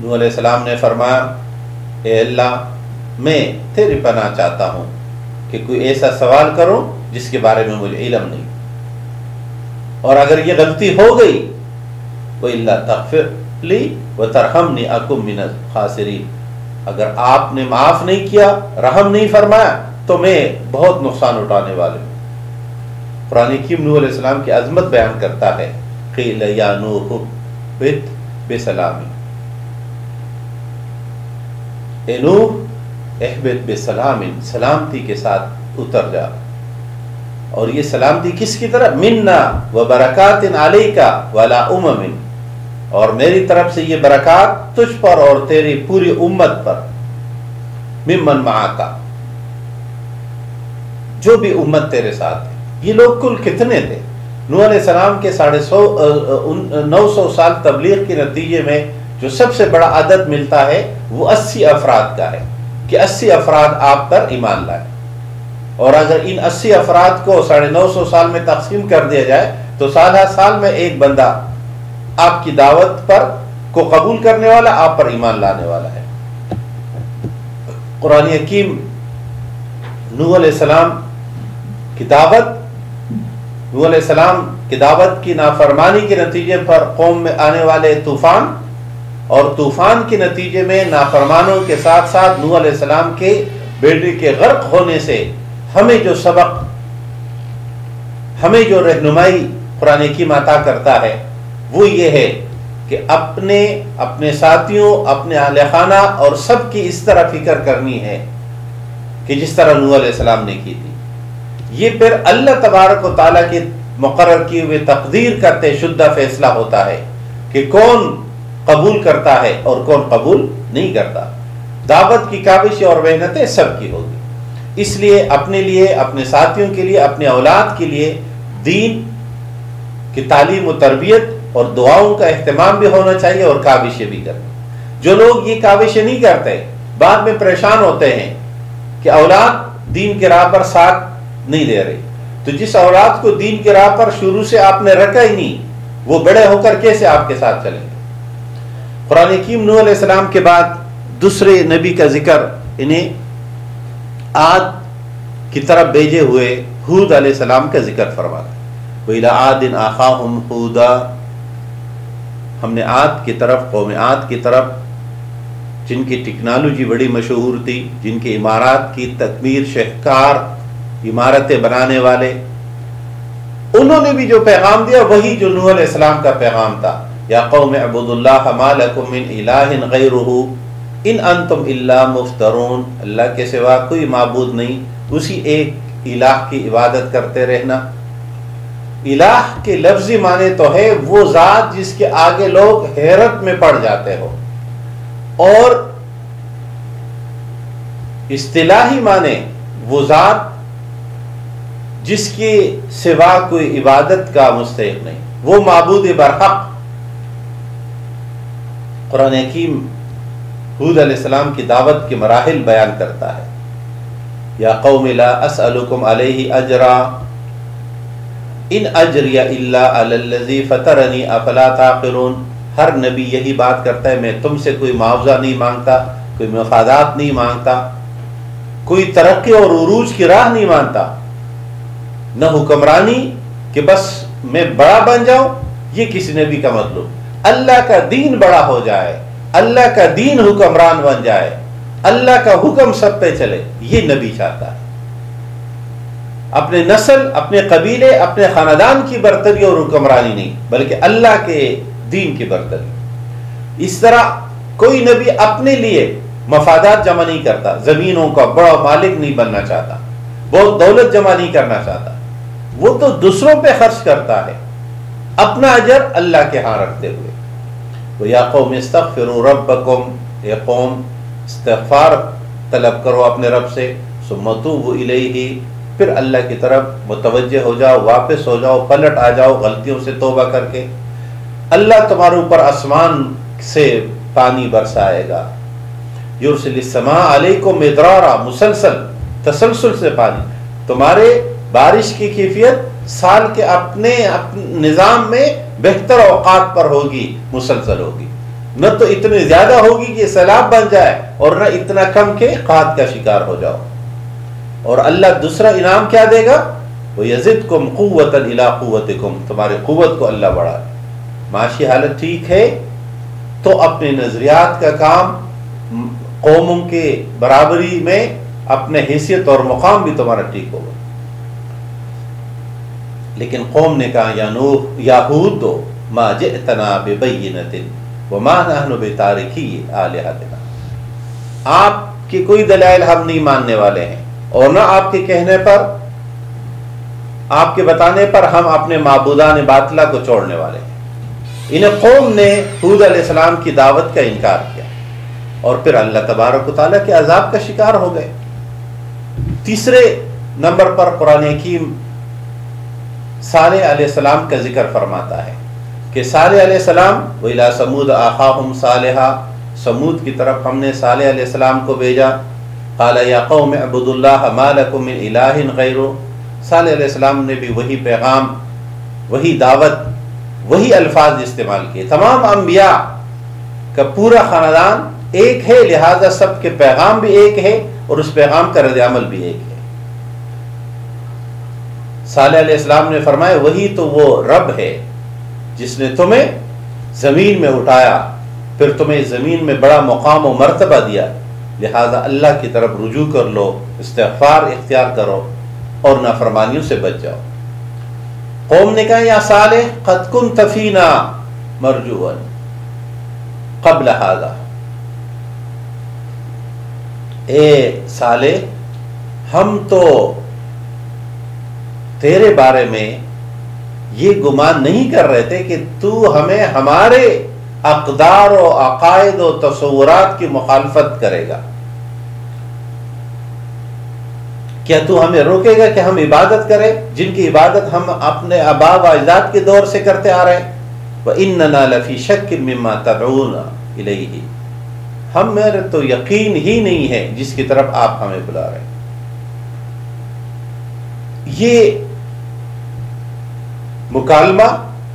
A: नू सलाम ने फरमाया, ए अल्लाह, मैं तेरी पनाह चाहता हूँ कि कोई ऐसा सवाल करो जिसके बारे में मुझे इलम नहीं। और अगर ये गलती हो गई, वो अल्लाह तगफिर ली व तरहमनी अकुम मिन खासरी अगर आपने माफ़ नहीं किया, रहम नहीं फरमाया तो मैं बहुत नुकसान उठाने वाले हूँ। कुरान कीम की अजमत बयान करता है बेसलामी। बेसलामिन सलामती के साथ उतर जा। और ये सलामती किसकी तरफ़? मिन्ना व बरकत आली का वाला उमिन और मेरी तरफ़ से ये बरकत तुझ पर और तेरी पूरी उम्मत पर। मिमन मा का जो भी उम्मत तेरे साथ है। ये लोग कुल कितने थे? नू सलाम के साढ़े सौ नौ सौ साल तबलीग के नतीजे में जो सबसे बड़ा आदत मिलता है, वो अस्सी अफराद का है कि अस्सी अफराद आप पर ईमान लाए। और अगर इन अस्सी अफराद को साढ़े नौ सौ साल में तकसीम कर दिया जाए तो साल साल में एक बंदा आपकी दावत पर को कबूल करने वाला, आप पर ईमान लाने वाला है। कुरान हकीम नू सलाम की दावत नू सलाम की दावत की नाफरमानी के नतीजे पर कौम में आने वाले तूफ़ान और तूफ़ान के नतीजे में नाफरमानों के साथ साथ नू सलाम के बेटे के गर्क होने से हमें जो सबक, हमें जो रहनुमाई कुरान की माता करता है, वो ये है कि अपने अपने साथियों, अपने अहल खाना और सबकी इस तरह फ़िक्र करनी है कि जिस तरह नू सलाम ने की थी। ये फिर अल्लाह तबारक ताला के मुकर किए हुए तकदीर का शुद्ध फैसला होता है कि कौन कबूल करता है और कौन कबूल नहीं करता? दावत की काबिश और मेहनतें सबकी होगी। इसलिए अपने लिए, अपने साथियों के लिए, अपने औलाद के लिए दीन की तालीम व तरबियत और दुआओं का अहतमाम भी होना चाहिए और काविशें भी करनी। जो लोग ये काविशें नहीं करते, बाद में परेशान होते हैं कि औलाद दीन के राह पर साथ नहीं दे रही। तो जिस औलाद को दीन के राह पर शुरू से आपने रखा ही नहीं, वो बड़े होकर कैसे आपके साथ चलेंगे? कुरान हकीम नूसलाम के बाद दूसरे नबी का ज़िक्र इन्हें आद की तरफ़ भेजे हुए हूद सलाम का ज़िक्र फरमाता वही आदिन आखा हूदा। हमने आद की तरफ़, कौम आद की तरफ़, जिनकी टेक्नोलॉजी बड़ी मशहूर थी, जिनके इमारत की तकमीर, शहकार, इमारतें बनाने वाले, उन्होंने भी जो पैगाम दिया, वही जो नूह का पैगाम था। या कौम अबुदुल्लाकुमिन इन अंतुम इल्ला मुफ्तरून अल्लाह के सिवा कोई मबूद नहीं, उसी एक इलाह की इबादत करते रहना। इलाह के लफ्जी माने तो है वो ज़ात जिसके आगे लोग हैरत में पड़ जाते हो। और इस्तिलाही माने वो ज़ात जिसके सिवा कोई इबादत का मुस्तक नहीं, वो मबूद बरहक। कुरान हकीम हूद अलैहिस्सलाम की दावत के मराहल बयान करता है। या कौमिला असअलुकुम अलैहि अजरा। इन अजरिया अल्लाजी फ़तरनी, अफला ताक़िरून हर नबी यही बात करता है, मैं तुमसे कोई मुआवजा नहीं माँगता, कोई मफादात नहीं माँगता, कोई तरक्की और उरूज की राह नहीं मानता। न हुक्मरानी कि बस मैं बड़ा बन जाऊँ, ये किसी नबी का मतलब। अल्लाह का दीन बड़ा हो जाए, अल्लाह का दीन हुक्मरान बन जाए, अल्लाह का हुक्म सब पे चले, ये नबी चाहता है। अपने नस्ल, अपने कबीले, अपने खानदान की बरतरी और हुक्मरानी नहीं, बल्कि अल्लाह के दीन की बरतरी। इस तरह कोई नबी अपने लिए मफादात जमा नहीं करता, जमीनों का बड़ा मालिक नहीं बनना चाहता, बहुत दौलत जमा नहीं करना चाहता। वो तो दूसरों पे खर्च करता है। अपना अजर अल्लाह के यहाँ रखते हुए। तो या कौम इस्तफिर रबकुम ये कौम इस्तफार तलब करो अपने रब से सुमतूब इलेही, फिर अल्लाह की तरफ़ मुतवजह हो जाओ, वापस हो जाओ, पलट आ जाओ गलतियों से तोबा करके। अल्लाह तुम्हारे ऊपर आसमान से पानी बरसाएगा। युरसमा को मिदरारा मुसलसल, तसलसल से पानी। तुम्हारे बारिश की कैफियत साल के अपने, अपने निज़ाम में बेहतर औकात पर होगी मुसलसल होगी। न तो इतनी ज़्यादा होगी कि सैलाब बन जाए और न इतना कम के खाद का शिकार हो जाओ। और अल्लाह दूसरा इनाम क्या देगा? वो यजिद कुम कुत इला कुत कुम तुम्हारे कुत को अल्लाह बढ़ा माशी हालत ठीक है तो अपने नजरियात का काम कौमों के बराबरी में अपने हैसियत और मुकाम भी तुम्हारा ठीक होगा। लेकिन कौम ने कहा, या नूह याहूद दो, माँ जना बेबीनतिन, वो माँ नहन बेतारिखी आलिहातना। आपके कोई दलाइल हम नहीं मानने वाले हैं, और ना आपके कहने पर, आपके बताने पर हम अपने मबूदा ने बातला को छोड़ने वाले हैं। इन कौम ने हूद अलैहिस्सलाम की दावत का इनकार किया, और फिर अल्लाह तबारक ताला के अजाब का शिकार हो गए। तीसरे नंबर पर कुरान हकीम साले सलाम का ज़िक्र फरमाता है कि साले सलाम वला समूद आखाम सालहा, समूद की तरफ़ हमने साले सलाम को भेजा। काला, या कौम अबुदुल्लाकुमिन गैर। सालाम ने भी वही पैगाम, वही दावत, वही अल्फाज इस्तेमाल किए। तमाम अम्बिया का पूरा ख़ानदान एक है, लिहाजा सब के पैगाम भी एक है और उस पैगाम का रद्द अमल भी एक है। सालाम ने फरमाया, वही तो वो रब है जिसने तुम्हें ज़मीन में उठाया, फिर तुम्हें ज़मीन में बड़ा मुकाम और मरतबा दिया। लिहाजा अल्लाह की तरफ़ रुजू कर लो इस्तफार इख्तियार करो और नाफरमानियों से बच जाओ। कौम ने कहा, या साले कदकुन तफीना मरजून कबल हाजा। ए साले, हम तो तेरे बारे में ये गुमान नहीं कर रहे थे कि तू हमें हमारे अकदार व अकायद व तस्वुरात की मुखालफत करेगा। क्या तू हमें रोकेगा कि हम इबादत करें, जिनकी इबादत हम अपने अबाब अजदाद के दौर से करते आ रहे हैं? वह इन लफ़ी शक मम्मा तबून ही हम मेरे तो यकीन ही नहीं है जिसकी तरफ़ आप हमें बुला रहे हैं। ये मुकालमा,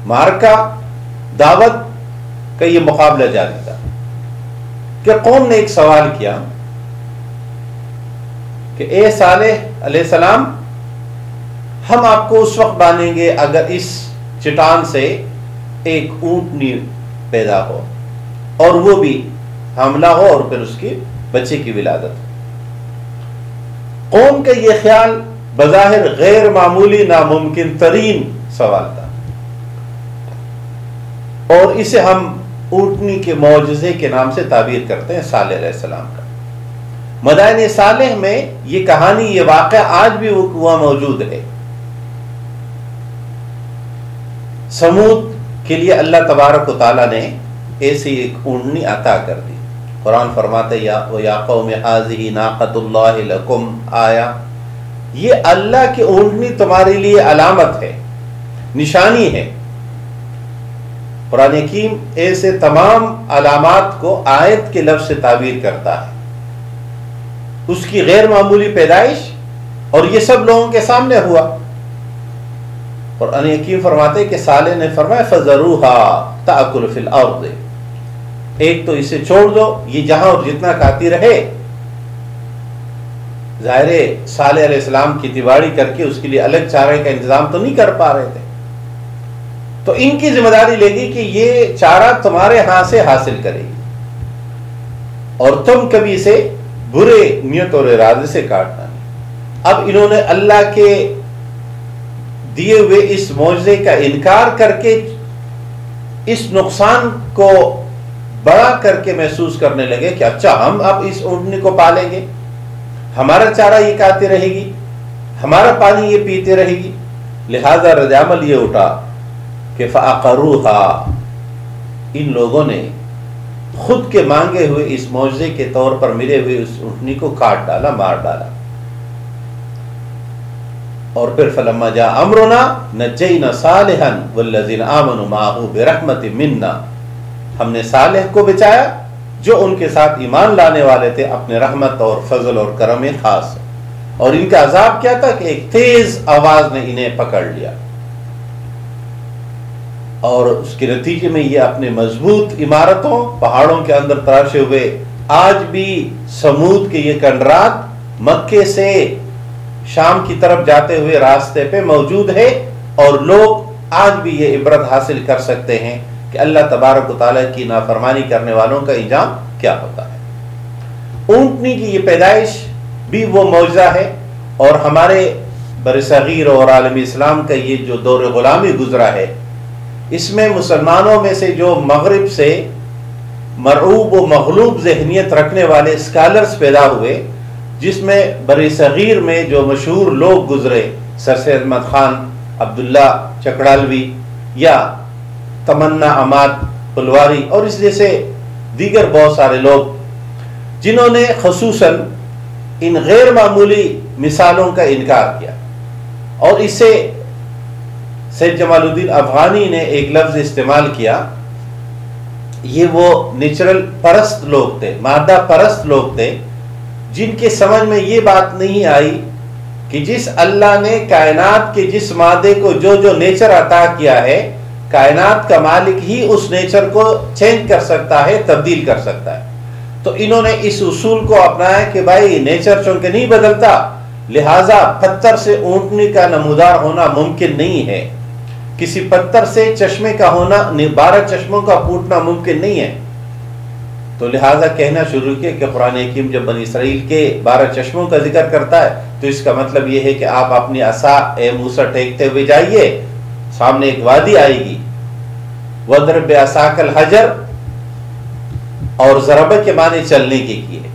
A: मारका, दावत का ये मुकाबला जारी था कि कौम ने एक सवाल किया कि ए साले सलाम, हम आपको उस वक्त बांधेंगे अगर इस चटान से एक ऊंटनी पैदा हो और वो भी हमला हो और फिर उसके बच्चे की विलादत हो। कौम का ये ख्याल बज़ाहिर गैर मामूली, नामुमकिन, तरीन सवाल था। और इसे हम ऊटनी के मुआजे के नाम से ताबीर करते हैं साल सलाम का। मदायन सालह में ये कहानी, ये वाक़ आज भी वहाँ मौजूद है। समूद के लिए अल्लाह तबारक ताला ने ऐसी एक ऊँटनी अता कर दी। कुरान फरमाते या याकौम आया, ये अल्लाह की ऊँटनी तुम्हारे लिए अलामत है। निशानी है। कुरान हकीम ऐसे तमाम अलामत को आयत के लफ्ज से ताबीर करता है। उसकी गैर मामूली पैदाइश और ये सब लोगों के सामने हुआ। और अनकीम फरमाते कि साले ने फरमाया, फजरूहा ताकुल फिल अर्द। एक तो इसे छोड़ दो, ये जहाँ और जितना खाती रहे। ज़ाहिर साले इस्लाम की दिवाड़ी करके उसके लिए अलग चारे का इंतज़ाम तो नहीं कर पा रहे थे। तो इनकी ज़िम्मेदारी लेगी कि ये चारा तुम्हारे यहाँ से हासिल करेगी। और तुम कभी इसे बुरे नियत और इरादे से काटना नहीं। अब इन्होंने अल्लाह के दिए हुए इस मुआवजे का इनकार करके इस नुकसान को बड़ा करके महसूस करने लगे कि अच्छा हम अब इस ऊँटनी को पालेंगे। हमारा चारा ये खाती रहेगी, हमारा पानी ये पीते रहेगी, लिहाजा रजामल ये उठा। कि फ़ाकरूहा इन लोगों ने खुद के मांगे हुए इस मुआवजे के तौर पर मिले हुए उस ऊँटनी को काट डाला, मार डाला। और फिर फलम्मा जा अमरोना नजैना सालहन वल्लजीन आमनु माहू बेरहमत मिन्ना। हमने सालेह को बचाया, जो उनके साथ ईमान लाने वाले थे अपने रहमत और फजल और करम खास। और इनका अजाब क्या था कि एक तेज आवाज़ ने इन्हें पकड़ लिया। और उसके नतीजे में ये अपने मज़बूत इमारतों, पहाड़ों के अंदर तराशे हुए आज भी समूद के ये कंडरात मक्के से शाम की तरफ़ जाते हुए रास्ते पे मौजूद है और लोग आज भी ये इबरत हासिल कर सकते हैं कि अल्लाह तबारक की नाफरमानी करने वालों का इंजाम क्या होता है। ऊंटनी की ये पैदाइश भी वो मुआवजा है और हमारे बरसग़ीर और आलम इस्लाम का ये जो दौर ग़ुलामी गुजरा है इसमें मुसलमानों में से जो मगरब से मरूब व मखलूब जहनीत रखने वाले स्कॉलर्स पैदा हुए, जिसमें बर सग़ीर में जो मशहूर लोग गुजरे सर अहमद ख़ान, अब्दुल्ला चकड़ालवी या तमन्ना अमाद फुलवारी और इस जैसे दीगर बहुत सारे लोग, जिन्होंने खसूस इन गैर मामूली मिसालों का इनकार किया। और इसे सैद जमालुद्दीन अफगानी ने एक लफ्ज़ इस्तेमाल किया। ये वो नेचुरल परस्त लोग थे, मादा परस्त लोग थे, जिनके समझ में ये बात नहीं आई कि जिस अल्लाह ने कायनात के जिस मादे को जो जो नेचर अता किया है, कायनात का मालिक ही उस नेचर को चेंज कर सकता है, तब्दील कर सकता है। तो इन्होंने इस उसूल को अपनाया कि भाई नेचर चूँकि नहीं बदलता, लिहाजा पत्थर से ऊंटनी का नमूदार होना मुमकिन नहीं है। किसी पत्थर से चश्मे का होना बारह चश्मों का फूटना मुमकिन नहीं है। तो लिहाजा कहना शुरू किया कि कुरान हकीम जब बनी इसराइल के बारह चश्मों का ज़िक्र करता है तो इसका मतलब यह है कि आप अपनी असा ए मूसा टेकते हुए जाइए, सामने एक वादी आएगी। वद्रब असाकल हजर, और जरब के माने चलने के किए।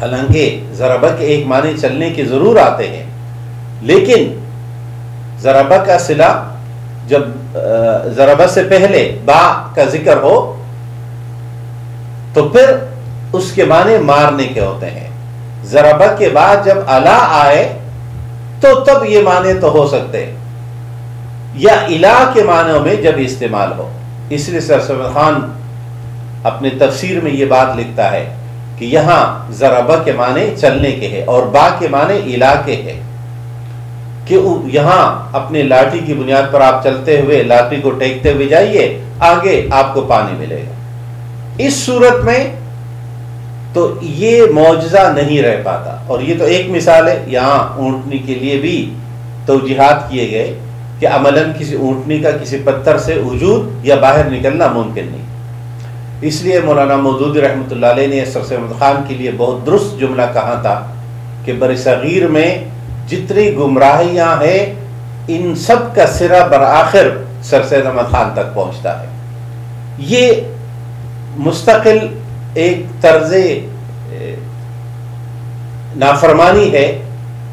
A: हालाँकि जरब के एक माने चलने के ज़रूर आते हैं, लेकिन जरब का सिला जब जरब से पहले बा का ज़िक्र हो तो फिर उसके माने मारने के होते हैं। जरबा के बाद जब अला आए तो तब ये माने तो हो सकते या इला के मानों में जब इस्तेमाल हो। इसलिए सरसम खान अपने तफसीर में ये बात लिखता है कि यहाँ जरबा के माने चलने के हैं और बा के माने इला के हैं। कि यहाँ अपने लाठी की बुनियाद पर आप चलते हुए, लाठी को टेकते हुए जाइए, आगे आपको पानी मिलेगा। इस सूरत में तो ये मुआवजा नहीं रह पाता। और ये तो एक मिसाल है, यहाँ ऊँटनी के लिए भी तो जिहाद किए गए कि अमलन किसी ऊँटनी का, किसी पत्थर से वजूद या बाहर निकलना मुमकिन नहीं। इसलिए मौलाना मौदूद रहमत ने सरस खान के लिए बहुत दुरुस्त जुमला कहा था कि बर सग़ीर में जितनी गुमराहियाँ हैं, इन सब का सिरा बर आखिर सरसैद अहमद खान तक पहुँचता है। ये मुस्तकिल एक तर्ज नाफरमानी है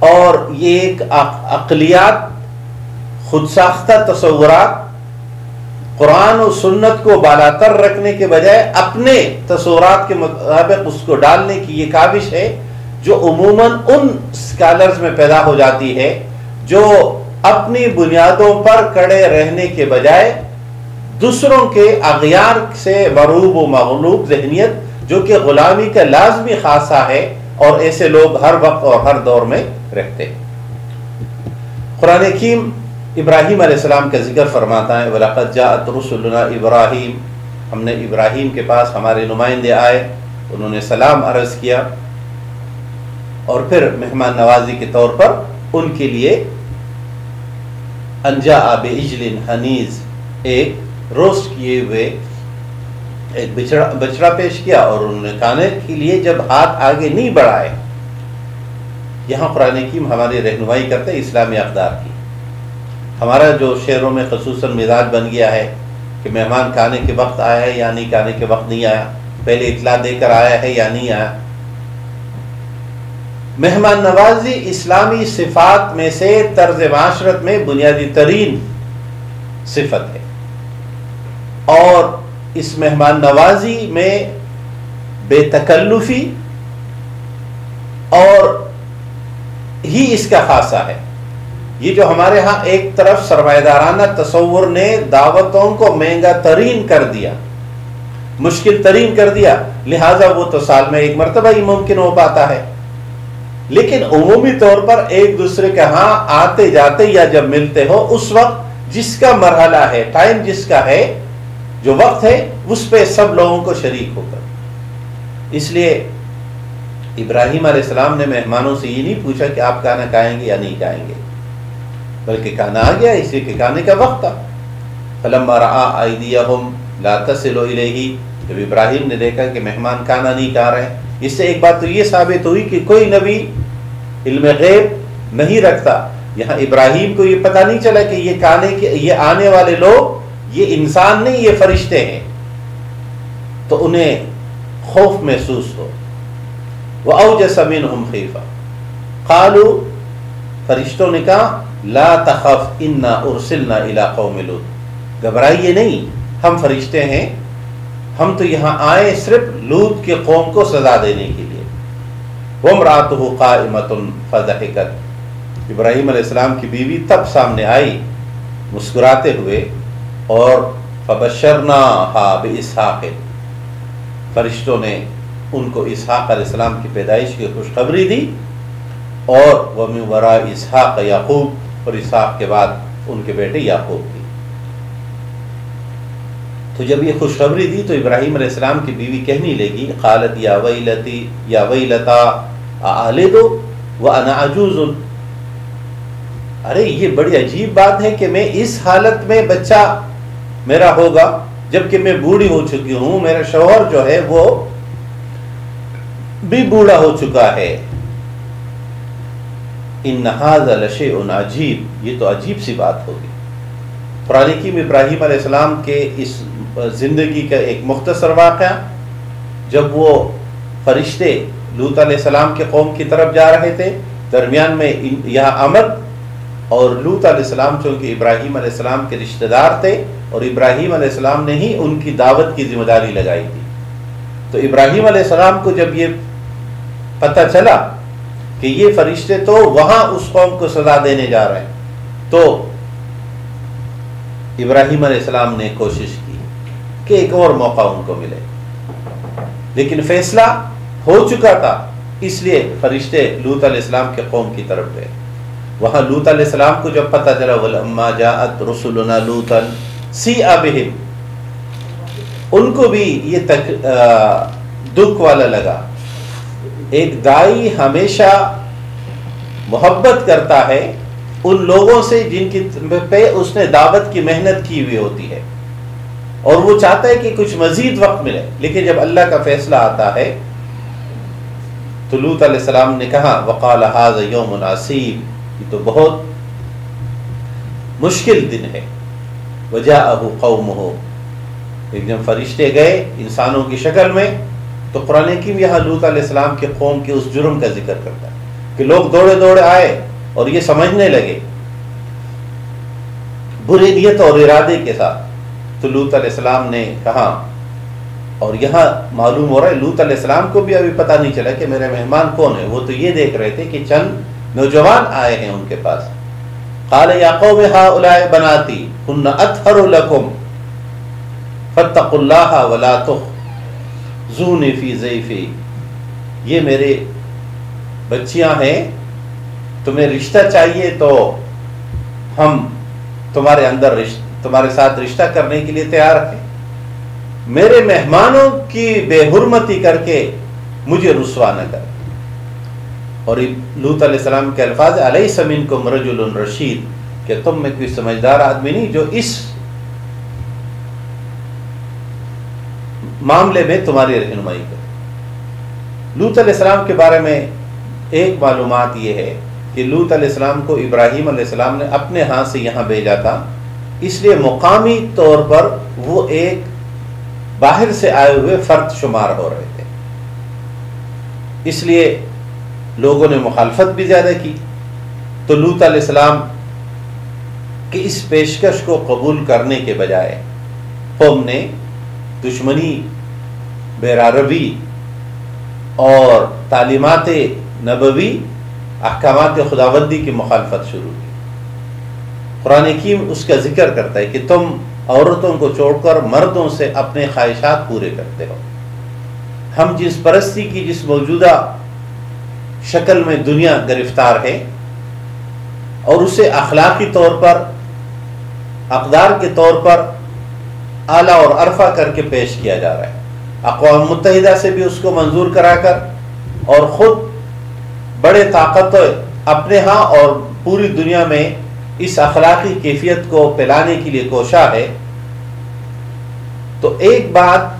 A: और ये एक अकलियात खुद साख्ता तस्वुरात, कुरान और सुन्नत को बालातर रखने के बजाय अपने तस्वुरात के मुताबिक उसको डालने की ये काविश है जो उमूमन उन स्कॉलर्स में पैदा हो जाती है, जो अपनी बुनियादों पर कड़े रहने के बजाय दूसरों के अगयार से मरूब व मगलूब जहनीत जो कि गुलामी का लाजमी खासा है और ऐसे लोग हर वक्त और हर दौर में रहते हैं। कुरान इब्राहिम आसमाम का ज़िक्र फरमाता है वलक़त रसुलना इब्राहिम। हमने इब्राहिम के पास हमारे नुमाइंदे आए, उन्होंने सलाम अर्ज़ किया। और फिर मेहमान नवाजी के तौर पर उनके लिए अंजा आब इजलिन हनीज एक रोस्ट किए हुए एक बिछड़ा, बछड़ा पेश किया और उन्होंने खाने के लिए जब हाथ आगे नहीं बढ़ाए, यहाँ कुरान की हमारी रहनुमाई करते इस्लामी अकदार की। हमारा जो शहरों में खसूस मिजाज बन गया है कि मेहमान खाने के वक्त आया है या नहीं, खाने के वक्त नहीं आया, पहले इतला देकर आया है या नहीं आया मेहमान नवाजी इस्लामी सिफात में से तर्ज माशरत में बुनियादी तरीन सिफत है। और इस मेहमान नवाजी में बेतकल्लुफी और ही इसका खासा है। ये जो हमारे यहाँ एक तरफ़ सरमादाराना तस्वुर ने दावतों को महँगा तरीन कर दिया, मुश्किल तरीन कर दिया, लिहाजा वो तो साल में एक मरतबा ही मुमकिन हो पाता है। लेकिन उमूमी तौर पर एक दूसरे के यहाँ आते जाते या जब मिलते हो, उस वक्त जिसका मरहला है टाइम जिसका है, जो वक्त है, उस पर सब लोगों को शरीक होकर इसलिए इब्राहिम आसमाम ने मेहमानों से ये नहीं पूछा कि आप खाना खाएँगे या नहीं खाएँगे, बल्कि खाना आ गया, इसी के खाने का वक्त था। फलम आइदिया लातसिलो ही जब इब्राहिम ने देखा कि मेहमान खाना नहीं खा रहे इससे एक बात तो ये साबित हुई कि कोई नबी इल्म गैब नहीं रखता। यहाँ इब्राहिम को ये पता नहीं चला कि ये खाने के, ये आने वाले लोग, ये इंसान नहीं, ये फरिश्ते हैं। तो उन्हें खौफ महसूस हो। वह अवज समिन हम खीफा। खालू फरिश्तों ने कहा, ला तखफ इन्ना उर्सिलना में घबराइए नहीं, हम फरिश्ते हैं हम तो यहाँ आए सिर्फ़ लूत के कौम को सजा देने के लिए। वम रात हो कामतन इब्राहिम अलैहिस्सलाम की बीवी तब सामने आई, मुस्कुराते हुए, और फबशरना हा इसहाक। फरिश्तों ने उनको इसहाक अलैहिस्सलाम की पैदाइश की खुशखबरी दी, और वह वरा इसहाक याकूब, और इसहाक के बाद उनके बेटे याकूब। तो जब ये खुशखबरी दी तो इब्राहिम अलैहिस्सलाम की बीवी कहने लगी खालत या वही लती या वही लता आले दो, व अनाजूज अरे, ये बड़ी अजीब बात है कि मैं इस हालत में बच्चा मेरा होगा, जबकि मैं बूढ़ी हो चुकी हूँ, मेरा शोहर जो है वो भी बूढ़ा हो चुका है। इन नहाज लशे अजीब। ये तो अजीब सी बात होगी। पुरानी की इब्राहिम के इस ज़िंदगी का एक मुख्तसर वाक़ जब वो फरिश्ते लूत सलाम के कौम की तरफ़ जा रहे थे, दरमियान में यहाँ अमद और लूत सलाम चूँकि इब्राहिम सलाम के रिश्तेदार थे और इब्राहिम सलाम ने ही उनकी दावत की ज़िम्मेदारी लगाई थी। तो इब्राहिम सलाम को जब ये पता चला कि ये फरिश्ते तो वहाँ उस कौम को सजा देने जा रहे हैं तो इब्राहिम सलाम ने कोशिश की कि एक और मौका उनको मिले। लेकिन फैसला हो चुका था, इसलिए फरिश्ते लूत इस्लाम के कौम की तरफ़ गए। वहाँ लूत इस्लाम को जब पता चला वलम्मा जात रसुलना लूतन सी अबहिम उनको भी ये तक दुख वाला लगा। एक दाई हमेशा मोहब्बत करता है, उन लोगों से जिनकी पे उसने दावत की, मेहनत की हुई होती है। और वो चाहता है कि कुछ मजीद वक्त मिले। लेकिन जब अल्लाह का फैसला आता है तो लूत सलाम ने कहा, वकाल हाज यौम ये तो बहुत मुश्किल दिन है। वजह अबू कौम हो एक जब फरिश्ते गए इंसानों की शक्ल में तो कुरान हकीम यहाँ लूत अलैहिस्सलाम के कौम के उस जुर्म का ज़िक्र करता है कि लोग दौड़े दौड़े आए और ये समझने लगे। बुरी नीयत और इरादे के साथ। तो लूत अलैहिस्सलाम ने कहा, और यहाँ मालूम हो रहा है, लूत अलैहिस्सलाम को भी अभी पता नहीं चला कि मेरे मेहमान कौन है। वो तो ये देख रहे थे कि चंद नौजवान आए हैं उनके पास। काल याकौम हाउलाए बनाती हुन्न अतहरु लकुम, फत्तकुल्लाह वला फ़ी ज़ैफी। ये मेरे बच्चियाँ हैं, तुम्हें रिश्ता चाहिए तो हम तुम्हारे अंदर तुम्हारे साथ रिश्ता करने के लिए तैयार है। मेरे मेहमानों की बेहरमती करके मुझे रुसवा न कर। और लूत सलाम के अल्फाज अलई समीन को मरजुल रशीद, कि तुम में कोई समझदार आदमी नहीं जो इस मामले में तुम्हारी रहनुमाई करे। लूत सलाम के बारे में एक मालूम यह है कि लूत सलाम को इब्राहिम सलाम ने अपने हाथ से यहाँ भेजा था इसलिए मुकामी तौर पर वो एक बाहर से आए हुए फर्द शुमार हो रहे थे। इसलिए लोगों ने मुखालफत भी ज़्यादा की। तो लूत सलाम की इस पेशकश को कबूल करने के बजाय कौम ने दुश्मनी बेरारबी और तालीमत नबवी अहकाम खुदाबंदी की मुखालफत शुरू की। कुरान कीम उसका ज़िक्र करता है कि तुम औरतों को छोड़कर मर्दों से अपने ख्वाहिशात पूरे करते हो। हम जिस परस्ती की जिस मौजूदा शक्ल में दुनिया गिरफ़्तार है और उसे अखलाकी तौर पर, अकदार के तौर पर आला और अरफा करके पेश किया जा रहा है। अकवा मुतहदा से भी उसको मंजूर कराकर और ख़ुद बड़े ताकत अपने यहाँ और पूरी दुनिया में इस अखलाकी कैफियत को फैलाने के लिए कोशा है तो एक बात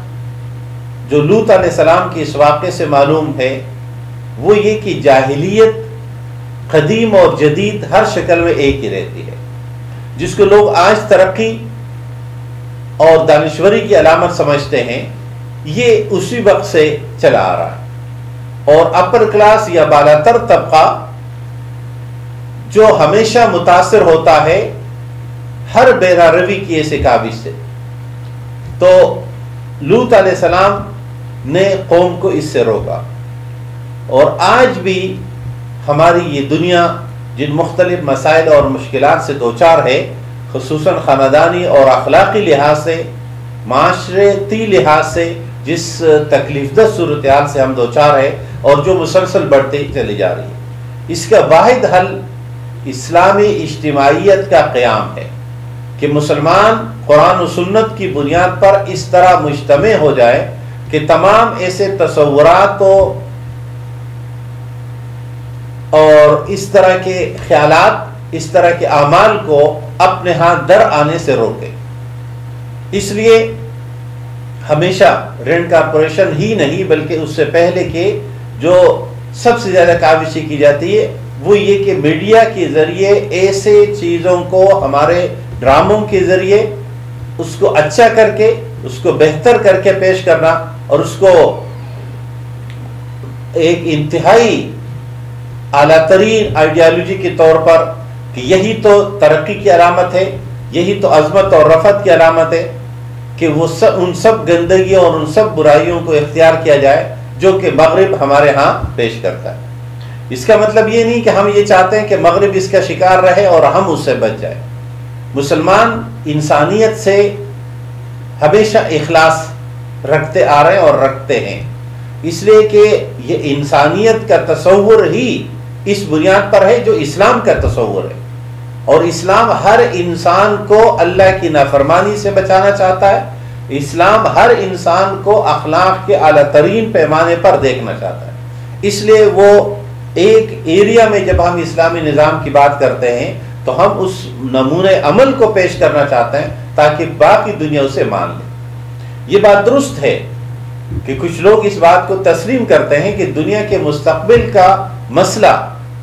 A: जो लूत सलाम के इस वाक़े से मालूम है, वो ये कि जाहिलियत कदीम और जदीद हर शक्ल में एक ही रहती है, जिसको लोग आज तरक्की और दानश्वरी की अलामत समझते हैं, ये उसी वक्त से चला आ रहा है। और अपर क्लास या बालातर तबका जो हमेशा मुतासर होता है, हर बेरारवी की ऐसे काबिज से तो लूत सलाम ने कौम को इससे रोका। और आज भी हमारी ये दुनिया, जिन मुख्तलिफ़ मसाइल और मुश्किल से दो चार है खसूस ख़ानदानी और अखलाक़ी लिहाज से, माशरती लिहाज से, जिस तकलीफद सूरत से हम दो चार है और जो मुसलसल बढ़ती चली जा रही है। इसका वाद हल इस्लामी इज्तमाहीत का क़्याम है कि मुसलमान कुरान सुन्नत की बुनियाद पर इस तरह मुजतम हो जाए कि तमाम ऐसे तस्वुरात को और इस तरह के ख्यालात, इस तरह के अमाल को अपने हाथ दर आने से रोके। इसलिए हमेशा ऋण कॉरपोरेशन ही नहीं, बल्कि उससे पहले के जो सबसे ज़्यादा काविशी की जाती है वो ये कि मीडिया के ज़रिए ऐसे चीज़ों को हमारे ड्रामों के ज़रिए उसको अच्छा करके, उसको बेहतर करके पेश करना और उसको एक इंतहाई आला तरीन आइडियालॉजी के तौर पर कि यही तो तरक्की की अलामत है, यही तो अजमत और रफत की अलामत है कि वो सब उन सब गंदगी और उन सब बुराइयों को इख्तियार किया जाए जो कि मगरब हमारे यहाँ पेश करता है। इसका मतलब ये नहीं कि हम ये चाहते हैं कि मगरब इसका शिकार रहे और हम उससे बच जाए। मुसलमान इंसानियत से हमेशा इखलास रखते आ रहे हैं और रखते हैं। इसलिए कि ये इंसानियत का तस्वुर ही इस बुनियाद पर है जो इस्लाम का तस्वुर है। और इस्लाम हर इंसान को अल्लाह की नाफरमानी से बचाना चाहता है। इस्लाम हर इंसान को अखलाक के अला तरीन पैमाने पर देखना चाहता है। इसलिए वो एक एरिया में जब हम इस्लामी निज़ाम की बात करते हैं तो हम उस नमूने अमल को पेश करना चाहते हैं, ताकि बाकी दुनिया उसे मान ले। ये बात दुरुस्त है कि कुछ लोग इस बात को तस्लीम करते हैं कि दुनिया के मुस्तबिल का मसला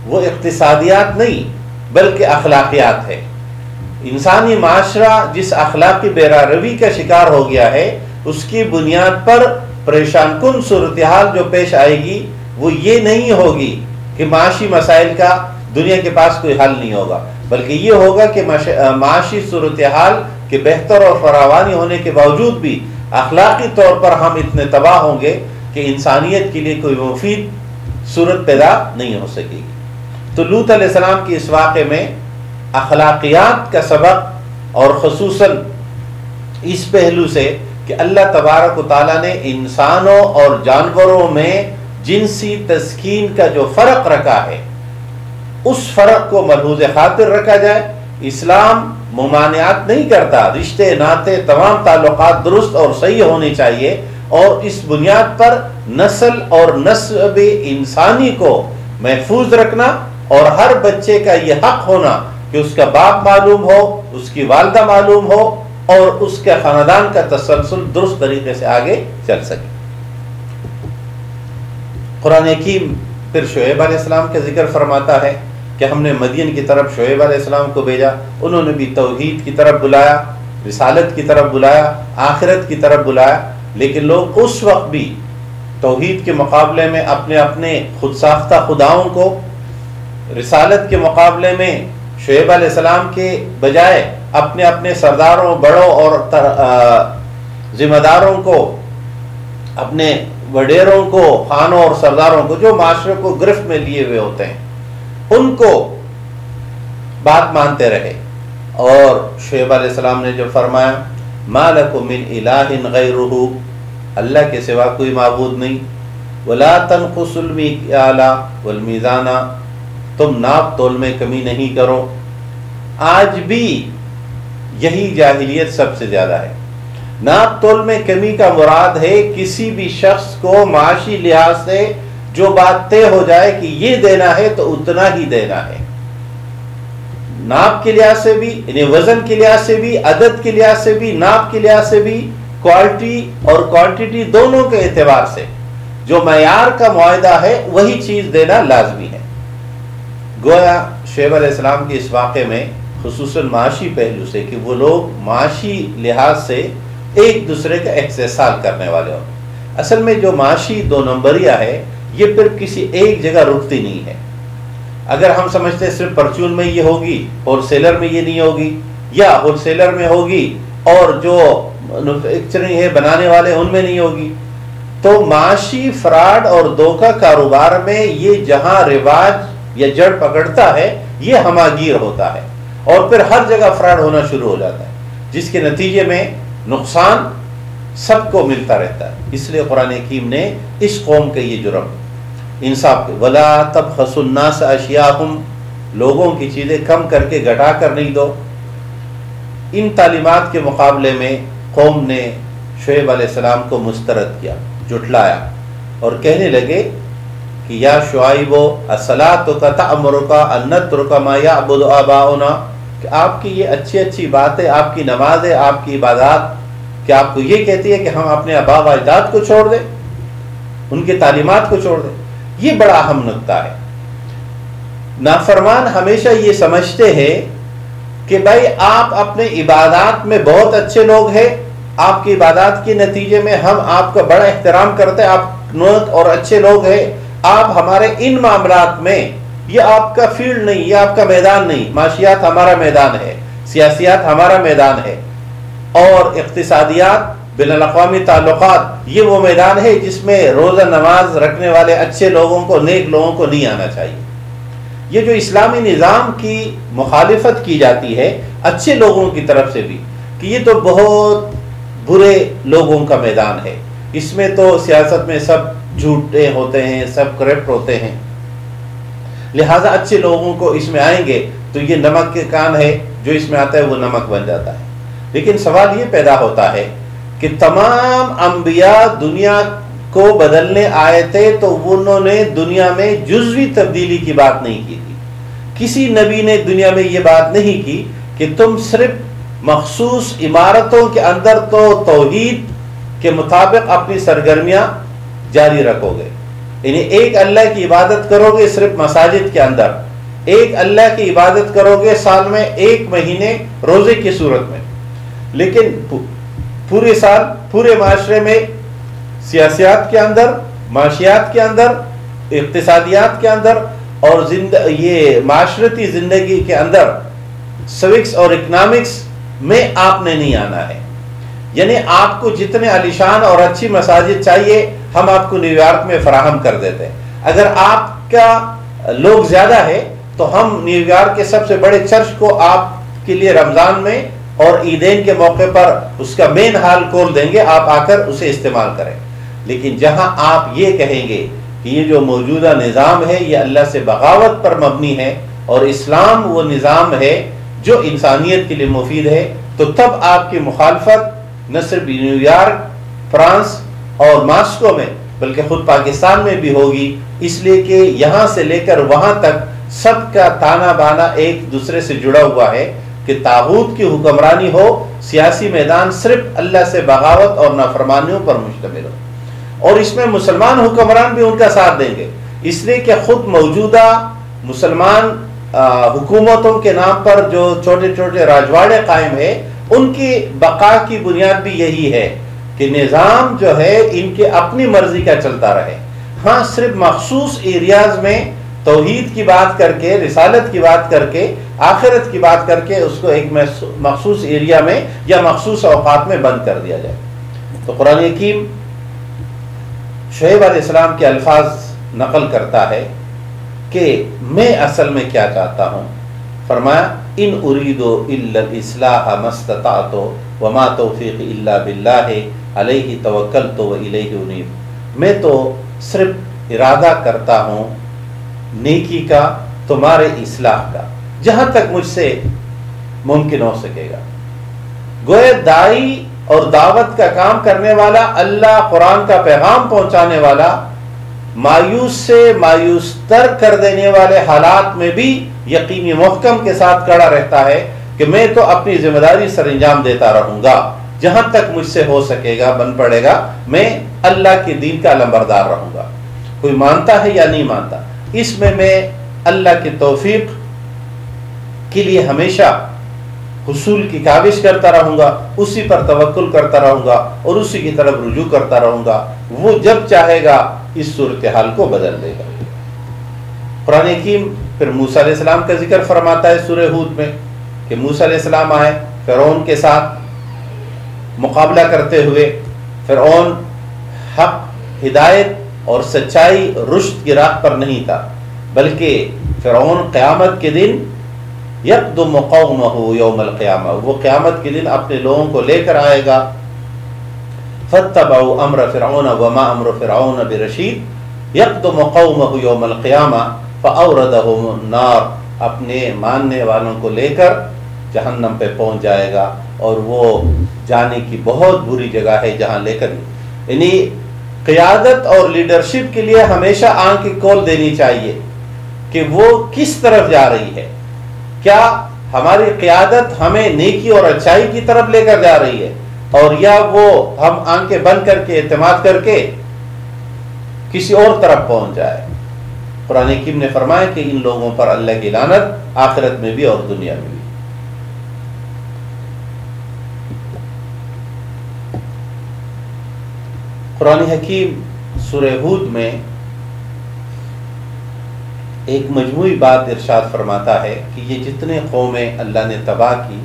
A: वो इकतसादियात नहीं, बल्कि अखलाकियात है। इंसानी माशरा जिस अखलाकी बेरारवी का शिकार हो गया है, उसकी बुनियाद पर परेशान कन सूरत हाल जो पेश आएगी, वो ये नहीं होगी कि माशी मसाइल का दुनिया के पास कोई हल नहीं होगा, बल्कि ये होगा कि माशी सूरत हाल के बेहतर और फरावानी होने के बावजूद भी अखलाकी तौर पर हम इतने तबाह होंगे कि इंसानियत के लिए कोई मुफीद सूरत पैदा नहीं हो सकेगी। तो लूत सलाम के इस वाक़े में अखलाकियात का सबक और खसूस इस पहलू से कि अल्लाह तबारक ताली ने इंसानों और जानवरों में जिनसी तस्कीन का जो फ़र्क रखा है, उस फ़र्क को मलहूज खातिर रखा जाए। इस्लाम ममानियात नहीं करता। रिश्ते, नाते, तमाम ताल्लुक दुरुस्त और सही होने चाहिए और इस बुनियाद पर नस्ल और नस्ब इंसानी को महफूज रखना और हर बच्चे का यह हक होना कि उसका बाप मालूम हो, उसकी वालदा मालूम हो और उसके खानदान का तसलसल दुरुस्त तरीके से आगे चल सके। कुरान हकीम फिर शुएब आसमाम का ज़िक्र फरमाता है कि हमने मदीन की तरफ़ शुएब आसमाम को भेजा, उन्होंने भी तोहहीद की तरफ़ बुलाया, रिसालत की तरफ़ बुलाया, आखिरत की तरफ़ बुलाया, लेकिन लोग उस वक्त भी तोहहीद के मुकाबले में अपने अपने खुद साख्ता खुदाओं को रिसालत के मुकाबले में शुएब आसमाम के बजाय अपने अपने सरदारों, बड़ों और जिम्मेदारों को अपने वडेरों को खानों और सरदारों को, जो माशरे को गिरफ्त में लिए हुए होते हैं, उनको बात मानते रहे। और शुएब सलाम ने जो फरमाया मालक मिन इलाहिन गैरुहु अल्लाह के सिवा कोई मबूद नहीं। वला तनखुसुलमी आला वलमीज़ाना तुम नाप तोल में कमी नहीं करो आज भी यही जाहिलियत सबसे ज़्यादा है। नाप तोल में कमी का मुराद है किसी भी शख्स को माशी लिहाज से जो बात तय हो जाए कि ये देना है तो उतना ही देना है। नाप के लिहाज से भी, यानी वज़न के लिहाज से भी, अदद के लिहाज से भी, नाप के लिहाज से भी क्वालिटी और क्वांटिटी दोनों के एतबार से जो मैार का मुआदा है, वही चीज़ देना लाजमी है। गोया शेब अलैहिस्सलाम के इस वाक़े में खसूस माशी पहलू से कि वो लोग माशी लिहाज से एक दूसरे का एहसाल करने वाले हो। असल में जो माशी दो नंबरिया है, ये फिर किसी एक जगह रुकती नहीं है। अगर हम समझते हैं सिर्फ़ परचून में ये होगी, होलसेलर में ये नहीं होगी, या होलसेलर में होगी और जो मैनुफैक्चरिंग है, बनाने वाले उनमें नहीं होगी तो माशी फ्रॉड और धोखा कारोबार में ये जहाँ रिवाज या जड़ पकड़ता है, ये हमागीर होता है और फिर हर जगह फ्रॉड होना शुरू हो जाता है, जिसके नतीजे में नुकसान सबको मिलता रहता है। इसलिए कुरान हकीम ने इस कौम के ये जुर्म, इंसाफ के, वला तब खसुन्ना से अशिया लोगों की चीज़ें कम करके घटा कर नहीं दो। इन तालीमत के मुकाबले में कौम ने शुएब सलाम को मुस्तरद किया, जुटलाया और कहने लगे कि, या शुआइबो असला तो कता अमरुका अन्नत रुका माया अबुल आबाउना? कि आपकी ये अच्छी अच्छी बातें, आपकी नमाज़, आपकी इबादत क्या आपको ये कहती है कि हम अपने अबाब अजदाद को छोड़ दें, उनके तालीमत को छोड़ दें। ये बड़ा अहम नुकता है। नाफरमान हमेशा ये समझते हैं कि भाई आप अपने इबादत में बहुत अच्छे लोग हैं, आपकी इबादत के नतीजे में हम आपका बड़ा एहतराम करते हैं, आप नोत और अच्छे लोग हैं, आप हमारे इन मामला में ये आपका फ़ील्ड नहीं, ये आपका मैदान नहीं। माशियात हमारा मैदान है, सियासियात हमारा मैदान है। और इकतसादियात बिन अवी ताल्लुक ये वो मैदान है जिसमें रोज़ा नमाज़ रखने वाले अच्छे लोगों को, नेक लोगों को नहीं आना चाहिए। ये जो इस्लामी निज़ाम की मुखालफत की जाती है, अच्छे लोगों की तरफ़ से भी, कि ये तो बहुत बुरे लोगों का मैदान है। इसमें तो सियासत में सब झूठे होते हैं, सब करप्ट होते हैं। लिहाजा अच्छे लोगों को इसमें आएँगे तो ये नमक के कान है, जो इसमें आता है वो नमक बन जाता है। लेकिन सवाल ये पैदा होता है कि तमाम अंबिया दुनिया को बदलने आए थे तो उन्होंने दुनिया में जुजवी तब्दीली की बात नहीं की थी। किसी नबी ने दुनिया में ये बात नहीं की कि तुम सिर्फ़ मखसूस इमारतों के अंदर तो तोहीद के मुताबिक अपनी सरगर्मियाँ जारी रखोगे। यानी एक अल्लाह की इबादत करोगे सिर्फ़ मसाजिद के अंदर, एक अल्लाह की इबादत करोगे साल में एक महीने रोज़े की सूरत में। लेकिन पूरे साल, पूरे माशरे में सियासियात के अंदर, माशियात के अंदर, इकतसादियात के अंदर और जिंद, ये माशरती ज़िंदगी के अंदर सिविक्स और इकनॉमिक्स में आपने नहीं आना है। यानी आपको जितने अलिशान और अच्छी मसाजिद चाहिए, हम आपको न्यूयॉर्क में फराहम कर देते हैं। अगर आपका लोग ज़्यादा है तो हम न्यूयॉर्क के सबसे बड़े चर्च को आपके लिए रमज़ान में और ईदेन के मौके पर उसका मेन हाल खोल देंगे, आप आकर उसे इस्तेमाल करें। लेकिन जहाँ आप ये कहेंगे कि ये जो मौजूदा निज़ाम है, ये अल्लाह से बगावत पर मबनी है और इस्लाम वो निज़ाम है जो इंसानियत के लिए मुफीद है तो तब आपकी मुखालफत न सिर्फ़ न्यूयॉर्क फ्रांस और मास्को में, बल्कि खुद पाकिस्तान में भी होगी। इसलिए कि यहाँ से लेकर वहाँ तक सबका ताना बाना एक दूसरे से जुड़ा हुआ है कि ताबूत की हुक्मरानी हो, सियासी मैदान सिर्फ़ अल्लाह से बगावत और नाफरमानियों पर मुश्तमिल हो। और इसमें मुसलमान हुक्मरान भी उनका साथ देंगे। इसलिए कि खुद मौजूदा मुसलमान हुकूमतों के नाम पर जो छोटे छोटे राजवाड़े कायम है उनकी बका की बुनियाद भी यही है कि निज़ाम जो है, इनके अपनी मर्ज़ी का चलता रहे। हाँ सिर्फ़ मखसूस एरियाज़ में तोहीद की बात करके, रिसालत की बात करके, आखिरत की बात करके उसको एक मखसूस एरिया में या मखसूस अवकात में बंद कर दिया जाए। तो कुरान यकीम शुएब अलैहिस्सलाम के अल्फाज नकल करता है कि मैं असल में क्या चाहता हूँ। फरमाया इन उरीदो इल्लाह मस्तता तो वमा तोफ़ीक इल्ला बिल्लाह अलैहि तो व इलैहि उनीब। मैं तो सिर्फ़ इरादा करता हूँ नेकी का, तुम्हारे इसलाह का, जहाँ तक मुझसे मुमकिन हो सकेगा। गोए दाई और दावत का काम करने वाला, अल्लाह कुरान का पैगाम पहुँचाने वाला, मायूस से मायूस तर कर देने वाले हालात में भी यकीनी महकम के साथ खड़ा रहता है कि मैं तो अपनी ज़िम्मेदारी सर अंजाम देता रहूँगा। जहाँ तक मुझसे हो सकेगा, बन पड़ेगा, मैं अल्लाह के दीन का लंबरदार रहूँगा। कोई मानता है या नहीं मानता, इसमें मैं अल्लाह की तोफीक के लिए हमेशा हसूल की काविश करता रहूँगा, उसी पर तवक्ल करता रहूँगा और उसी की तरफ़ रुजू करता रहूँगा। वो जब चाहेगा, इस सूरत हाल को बदल देगा। कुरान हकीम फिर मूसा सलाम का ज़िक्र फरमाता है सूर्य हूद में कि मूसा सलाम आए, फ़िरौन के साथ मुकाबला करते हुए फ़िरौन हक, हिदायत और सच्चाई रुश्त की राह पर नहीं था, बल्कि फ़िरौन क़यामत के दिन यकदम कौम हो यौमल क़यामा वो क़यामत के दिन अपने लोगों को लेकर आएगा। फ़तबाउ अमर फ़िरौन वमा अमर फ़िरौन बिरशीद यकदम कौम हो यौमल क़यामा नार अपने मानने वालों को लेकर जहन्नम पे पहुँच जाएगा और वो जाने की बहुत बुरी जगह है जहाँ लेकर यानी क़ियादत और लीडरशिप के लिए हमेशा आँख की खोल देनी चाहिए कि वो किस तरफ़ जा रही है। क्या हमारी क़्यादत हमें नेकी और अच्छाई की तरफ़ लेकर जा रही है और या वो हम आँखें बंद करके एतमाद करके किसी और तरफ़ पहुँच जाए। कुरान ने फरमाया कि इन लोगों पर अल्लाह की लानत आखिरत में भी और दुनिया में भी। कुरान हकीम सुरहूद में एक मजमू बात इरशाद फरमाता है कि ये जितने कौमें अल्लाह ने तबाह की,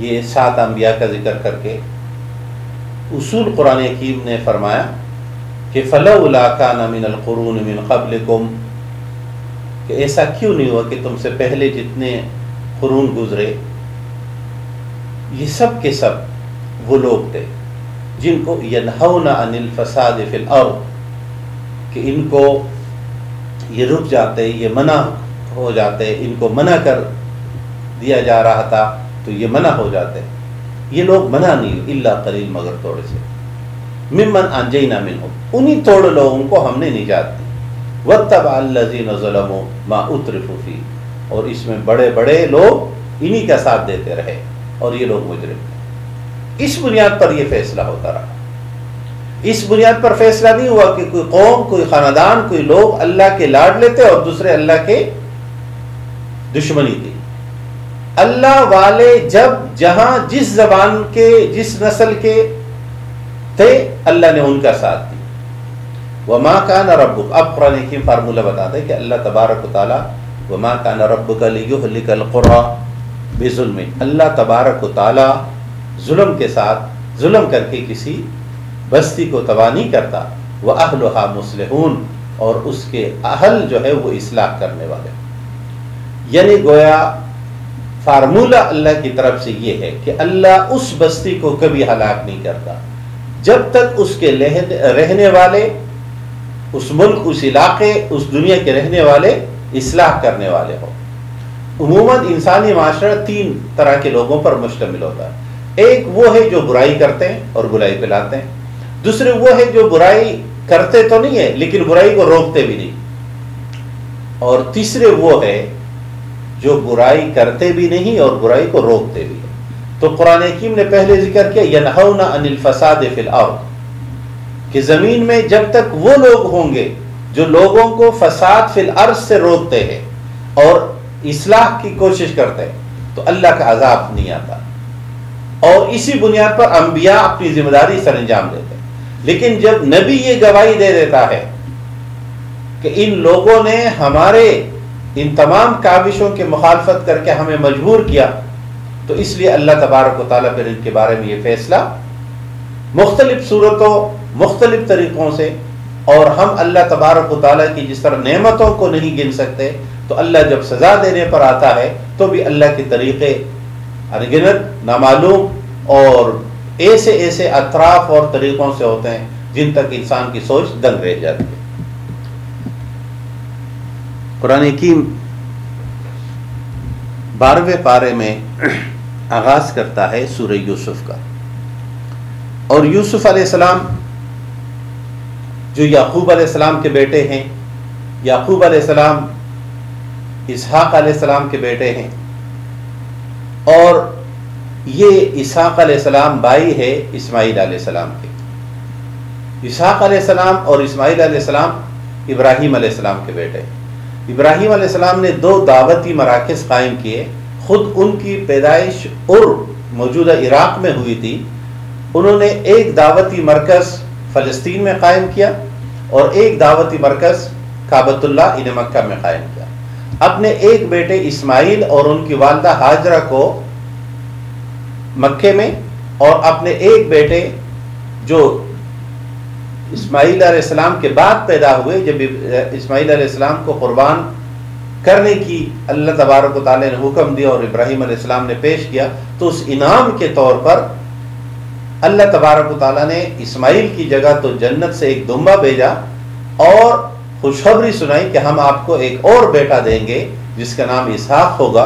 A: ये सात अम्बिया का ज़िक्र करके उसूल कुरान हकीम ने फरमाया कि फ़लाका नमिन अलक़रून मिन कबलकुम, कि ऐसा क्यों नहीं हुआ कि तुमसे पहले जितने कुरून गुजरे, ये सब के सब वो लोग थे, जिनको यनहौना अनिल फसाद फिल अर्द कि इनको ये रुक जाते, ये मना हो जाते, इनको मना कर दिया जा रहा था तो ये मना हो जाते। ये लोग मना नहीं, इल्ला कलील मगर थोड़े से। मिमन अंजना मिन उन्हीं थोड़े लोगों को हमने निजात दी। वत्तबाजीन मा उतरफी और इसमें बड़े बड़े लोग इन्हीं का साथ देते रहे और ये लोग मुजरिम इस बुनियाद पर यह फैसला होता रहा। इस बुनियाद पर फैसला नहीं हुआ कि कोई कौम, कोई खानदान, कोई लोग अल्लाह के लाड लेते और दूसरे अल्लाह के दुश्मनी थी अल्लाह वाले जब जहाँ जिस जबान के, जिस नस्ल के थे, अल्लाह ने उनका साथ दिया। वमा का न रब अब कुरान की फार्मूला बताते कि अल्लाह तबारक ताला वमा का न रब कलकुरा बेजुल्म। अल्लाह तबारक ताला जुल्म के साथ, जुल्म करके किसी बस्ती को तबाह नहीं करता। वह अहलहा मुसलहून। और उसके अहल जो है, वो इसलाह करने वाले यानी गोया फार्मूला अल्लाह की तरफ़ से ये है कि अल्लाह उस बस्ती को कभी हलाक नहीं करता। जब तक उसके रहने वाले, उस मुल्क, उस इलाके, उस दुनिया के रहने वाले इसलाह करने वाले हो। उमूमन इंसानी माशरा तीन तरह के लोगों पर मुश्तमिल होता है। एक वो है जो बुराई करते हैं और बुराई फैलाते हैं। दूसरे वो है जो बुराई करते तो नहीं है, लेकिन बुराई को रोकते भी नहीं। और तीसरे वो है जो बुराई करते भी नहीं और बुराई को रोकते भी तो कुरान हकीम ने पहले ज़िक्र किया अनिल फसाद फिल कि ज़मीन में जब तक वो लोग होंगे जो लोगों को फसाद फिल अर्ज़ से रोकते हैं और इसलाह की कोशिश करते हैं तो अल्लाह का अजाब नहीं आता। और इसी बुनियाद पर अंबिया अपनी ज़िम्मेदारी सर अंजाम देते हैं। लेकिन जब नबी ये गवाही दे देता है कि इन लोगों ने हमारे इन तमाम काविशों के मुखालफत करके हमें मजबूर किया तो इसलिए अल्लाह तबारक फिर इनके बारे में ये फैसला मुख्तलिफ़ सूरतों, मुख्तलिफ़ तरीक़ों से, और हम अल्लाह तबारक की जिस तरह नेमतों को नहीं गिन सकते तो अल्लाह जब सज़ा देने पर आता है तो भी अल्लाह के तरीक़े अनगिनत, नामालूम, और ऐसे ऐसे अतराफ और तरीक़ों से होते हैं, जिन तक इंसान की सोच दंग रह जाती है। कुरान हकीम बारहवें पारे में आगाज़ करता है सूर यूसुफ का। और यूसुफ अलैहिस्सलाम, जो याकूब अलैहिस्सलाम के बेटे हैं, याकूब अलैहिस्सलाम, इसहाक अलैहिस्सलाम के बेटे हैं, और ये इसहाक अलैहिस्सलाम भाई है इस्माईल अलैहिस्सलाम के। इसहाक अलैहिस्सलाम और इस्माईल अलैहिस्सलाम इब्राहिम अलैहिस्सलाम के बेटे हैं। इब्राहिम ने दो दावती मराकज़ कायम किए खुद उनकी पैदाइश और मौजूदा इराक में हुई थी, उन्होंने एक दावती मरकज़ फ़लस्तीन में कायम किया और एक दावती मरकज़ काबतुल्ला इन मक्का में कायम किया। अपने एक बेटे इस्माइल और उनकी वालदा हाजरा को मक्के में और अपने एक बेटे जो इस्माईल के बाद पैदा हुए, जब इस्माईल को कुर्बान करने की अल्लाह तबारक ताली ने हुक्म दिया और इब्राहिम ने पेश किया तो उस इनाम के तौर पर अल्लाह तबारक ताली ने इस्माइल की जगह तो जन्नत से एक दुम्बा भेजा और खुशखबरी सुनाई कि हम आपको एक और बेटा देंगे, जिसका नाम इसहाक होगा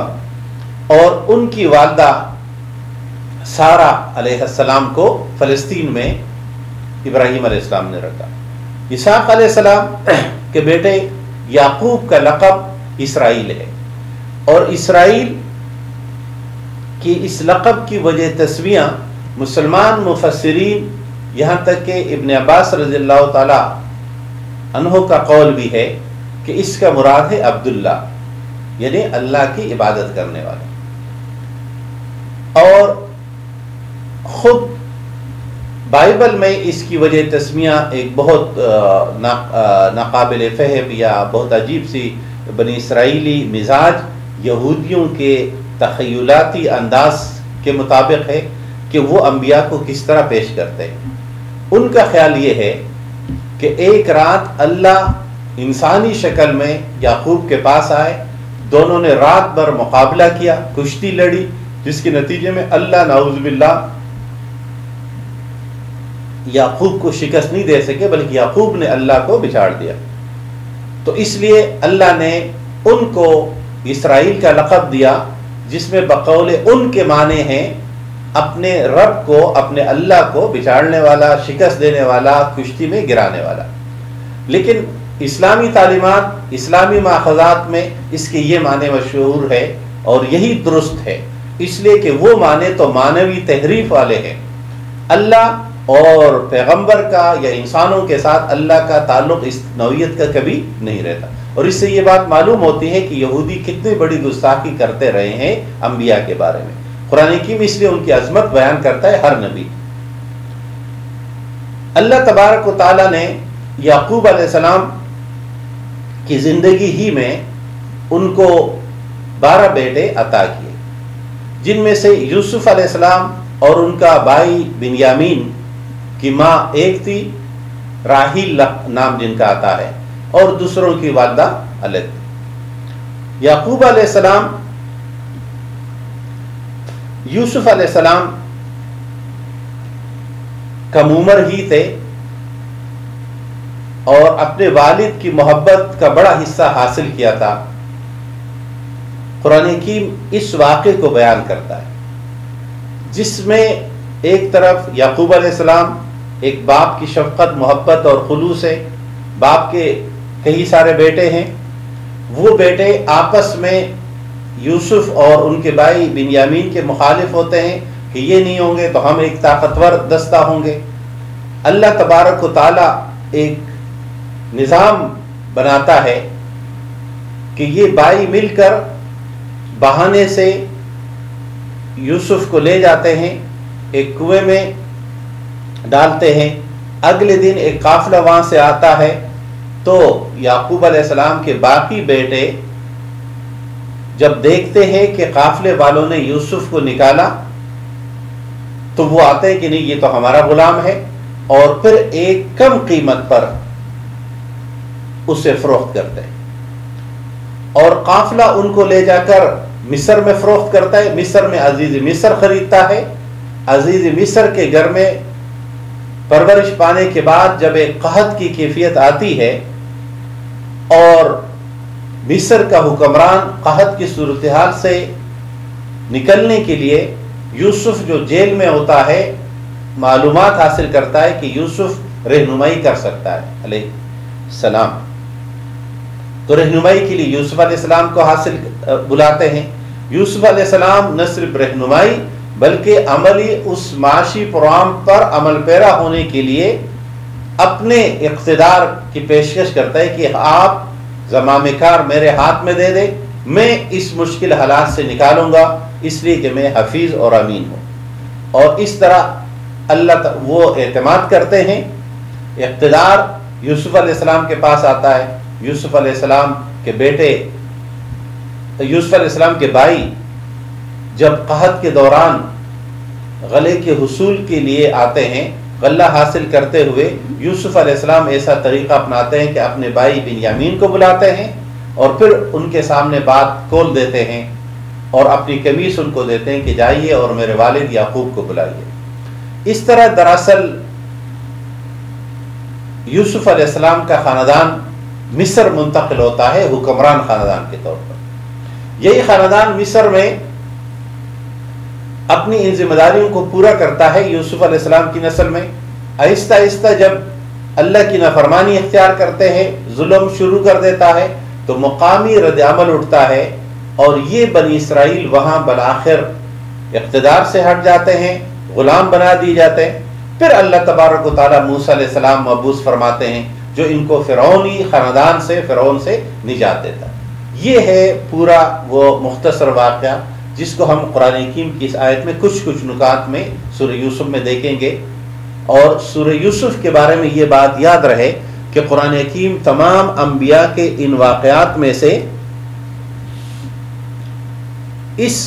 A: और उनकी वालदा सारा अलैहिस्सलाम को फ़लस्तीन में इब्राहिम अलैहिस्सलाम ने रखा। इसाक अलैहिस्सलाम के बेटे याकूब का लक़ब इसराइल है। और इसराइल की इस लक़ब की वजह तस्वीयाँ मुसलमान मुफसरीन यहाँ तक कि इबन अब्बास रज़ी अनहो का कौल भी है कि इसका मुराद है अब्दुल्ला, यानी अल्लाह की इबादत करने वाला। और खुद बाइबल में इसकी वजह तस्मिया एक बहुत नाकबिल फ़हम या बहुत अजीब सी बनी इसराइली मिजाज यहूदियों के तखयलाती अंदाज के मुताबिक है कि वो अम्बिया को किस तरह पेश करते हैं। उनका ख्याल ये है कि एक रात अल्लाह इंसानी शक्ल में याकूब के पास आए, दोनों ने रात भर मुकाबला किया, कुश्ती लड़ी, जिसके नतीजे में अल्लाह नाउजबिल्ला याकूब को शिकस्त नहीं दे सके, बल्कि याकूब ने अल्लाह को बिछाड़ दिया। तो इसलिए अल्लाह ने उनको इसराइल का लक़ब दिया, जिसमें बकौल उनके माने हैं, अपने रब को, अपने अल्लाह को बिछाड़ने वाला, शिकस्त देने वाला कुश्ती में गिराने वाला। लेकिन इस्लामी तालीमत, इस्लामी माखजात में इसके ये माने मशहूर है और यही दुरुस्त है। इसलिए कि वो माने तो मानवी तहरीफ वाले हैं। अल्लाह और पैगंबर का या इंसानों के साथ अल्लाह का ताल्लुक इस नौीयत का कभी नहीं रहता। और इससे ये बात मालूम होती है कि यहूदी कितनी बड़ी गुस्ताखी करते रहे हैं अम्बिया के बारे में। कुरान कीम इसलिए उनकी अजमत बयान करता है हर नबी। अल्लाह तबारक ताला ने याकूब सलाम की ज़िंदगी ही में उनको बारह बेटे अता किए, जिनमें से यूसुफ सलाम और उनका भाई बिनयामीन की माँ एक थी राहिल नाम जिनका आता है, और दूसरों की वालदा अलग याकूब सलाम यूसुफ सलाम कम उम्र ही थे, और अपने वालिद की मोहब्बत का बड़ा हिस्सा हासिल किया था। कुरान हकीम इस वाक़े को बयान करता है, जिसमें एक तरफ़ याकूब सलाम एक बाप की शफकत, मोहब्बत और खलूस है। बाप के कई सारे बेटे हैं। वो बेटे आपस में यूसुफ और उनके भाई बिनयामीन के मुखालिफ होते हैं कि ये नहीं होंगे तो हम एक ताकतवर दस्ता होंगे। अल्लाह तबारक ताला एक निज़ाम बनाता है कि ये भाई मिलकर बहाने से यूसुफ को ले जाते हैं। एक कुएँ में डालते हैं। अगले दिन एक काफिला वहाँ से आता है। तो याकूब सलाम के बाकी बेटे जब देखते हैं कि काफिले वालों ने यूसुफ को निकाला तो वो आते हैं कि नहीं, ये तो हमारा गुलाम है। और फिर एक कम कीमत पर उसे फरोख्त करते हैं। और काफिला उनको ले जाकर मिस्र में फरोख्त करता है। मिस्र में अज़ीज़ मिस्र खरीदता है। अज़ीज़ मिस्र के घर में परवरिश पाने के बाद जब एक कहत की कैफियत आती है और मिस्र का हुक्मरान कहत की सूरत हाल से निकलने के लिए यूसुफ जो जेल में होता है मालूम हासिल करता है कि यूसुफ रहनुमाई कर सकता है सलाम। तो रहनुमाई के लिए यूसुफ को हासिल बुलाते हैं। यूसुफ सलाम न सिर्फ़ रहनुमाई बल्कि अमली उस माशी प्रोग्राम पर अमल पैरा होने के लिए अपने इकतदार की पेशकश करता है कि आप जमाम कार मेरे हाथ में दे दे, मैं इस मुश्किल हालात से निकालूँगा, इसलिए कि मैं हफीज़ और अमीन हूँ। और इस तरह अल्लाह वो एतमाद करते हैं। इकतदार यूसुफ अलैहिस्सलाम के पास आता है। यूसुफ अलैहिस्सलाम के बेटे, यूसुफ अलैहिस्सलाम के भाई जब कहत के दौरान गले के हसूल के लिए आते हैं, गला हासिल करते हुए यूसुफ अलैहिस्सलाम ऐसा तरीका अपनाते हैं कि अपने भाई बिन यामीन को बुलाते हैं और फिर उनके सामने बात खोल देते हैं और अपनी कमीज उनको देते हैं कि जाइए और मेरे वालिद याकूब को बुलाइए। इस तरह दरअसल यूसुफ अलैहिस्सलाम का ख़ानदान मिस्र मुंतकिल होता है, हुक्मरान ख़ानदान के तौर पर। यही ख़ानदान मिस्र में अपनी इन जिम्मेदारियों को पूरा करता है यूसुफ अलैहिस्सलाम की नस्ल में। आहिस्ता आहिस्ता जब अल्लाह की नाफरमानी इख्तियार करते हैं, जुल्म शुरू कर देता है तो मुकामी रद्दमल उठता है और ये बनी इसराइल वहाँ बलाखिर इकतदार से हट जाते हैं, गुलाम बना दिए जाते हैं। फिर अल्लाह तबारक ताली मूसा मबूस फरमाते हैं, जो इनको फ़िरौनी ख़ानदान से, फ़िरौन से निजात देता ये है पूरा वो मुख्तसर वाक़ जिसको हम कुरान हकीम की इस आयत में कुछ कुछ नुकात में सुर यूसुफ में देखेंगे। और सुर यूसुफ के बारे में ये बात याद रहे कि कुरान हकीम तमाम अम्बिया के इन वाक़ात में से इस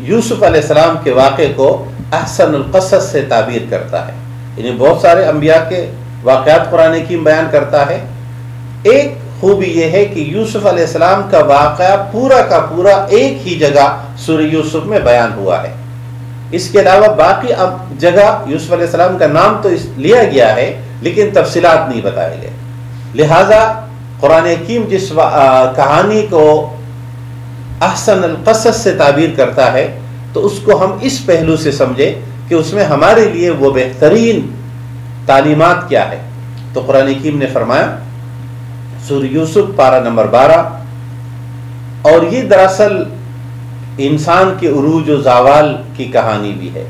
A: यूसुफ अलैहिस्सलाम के वाक़े को अहसन से ताबीर करता है। यानी बहुत सारे अम्बिया के वाक़ात कुरान की बयान करता है। एक खूबी यह है कि यूसुफ अलैहिस्सलाम का वाक़ पूरा का पूरा एक ही जगह सुर यूसुफ में बयान हुआ है। इसके अलावा बाकी अब जगह यूसुफ अलैहिस्सलाम का नाम तो लिया गया है, लेकिन तफसीलात नहीं बताए गए। लिहाजा कुरान हकीम जिस कहानी को अहसन अलकसस से ताबीर करता है तो उसको हम इस पहलू से समझे कि उसमें हमारे लिए वो बेहतरीन तालीमत क्या है। तो कुरान हकीम ने फरमाया सुर यूसुफ, पारा नंबर बारह। और ये दरअसल इंसान के उरूज व जावाल की कहानी भी है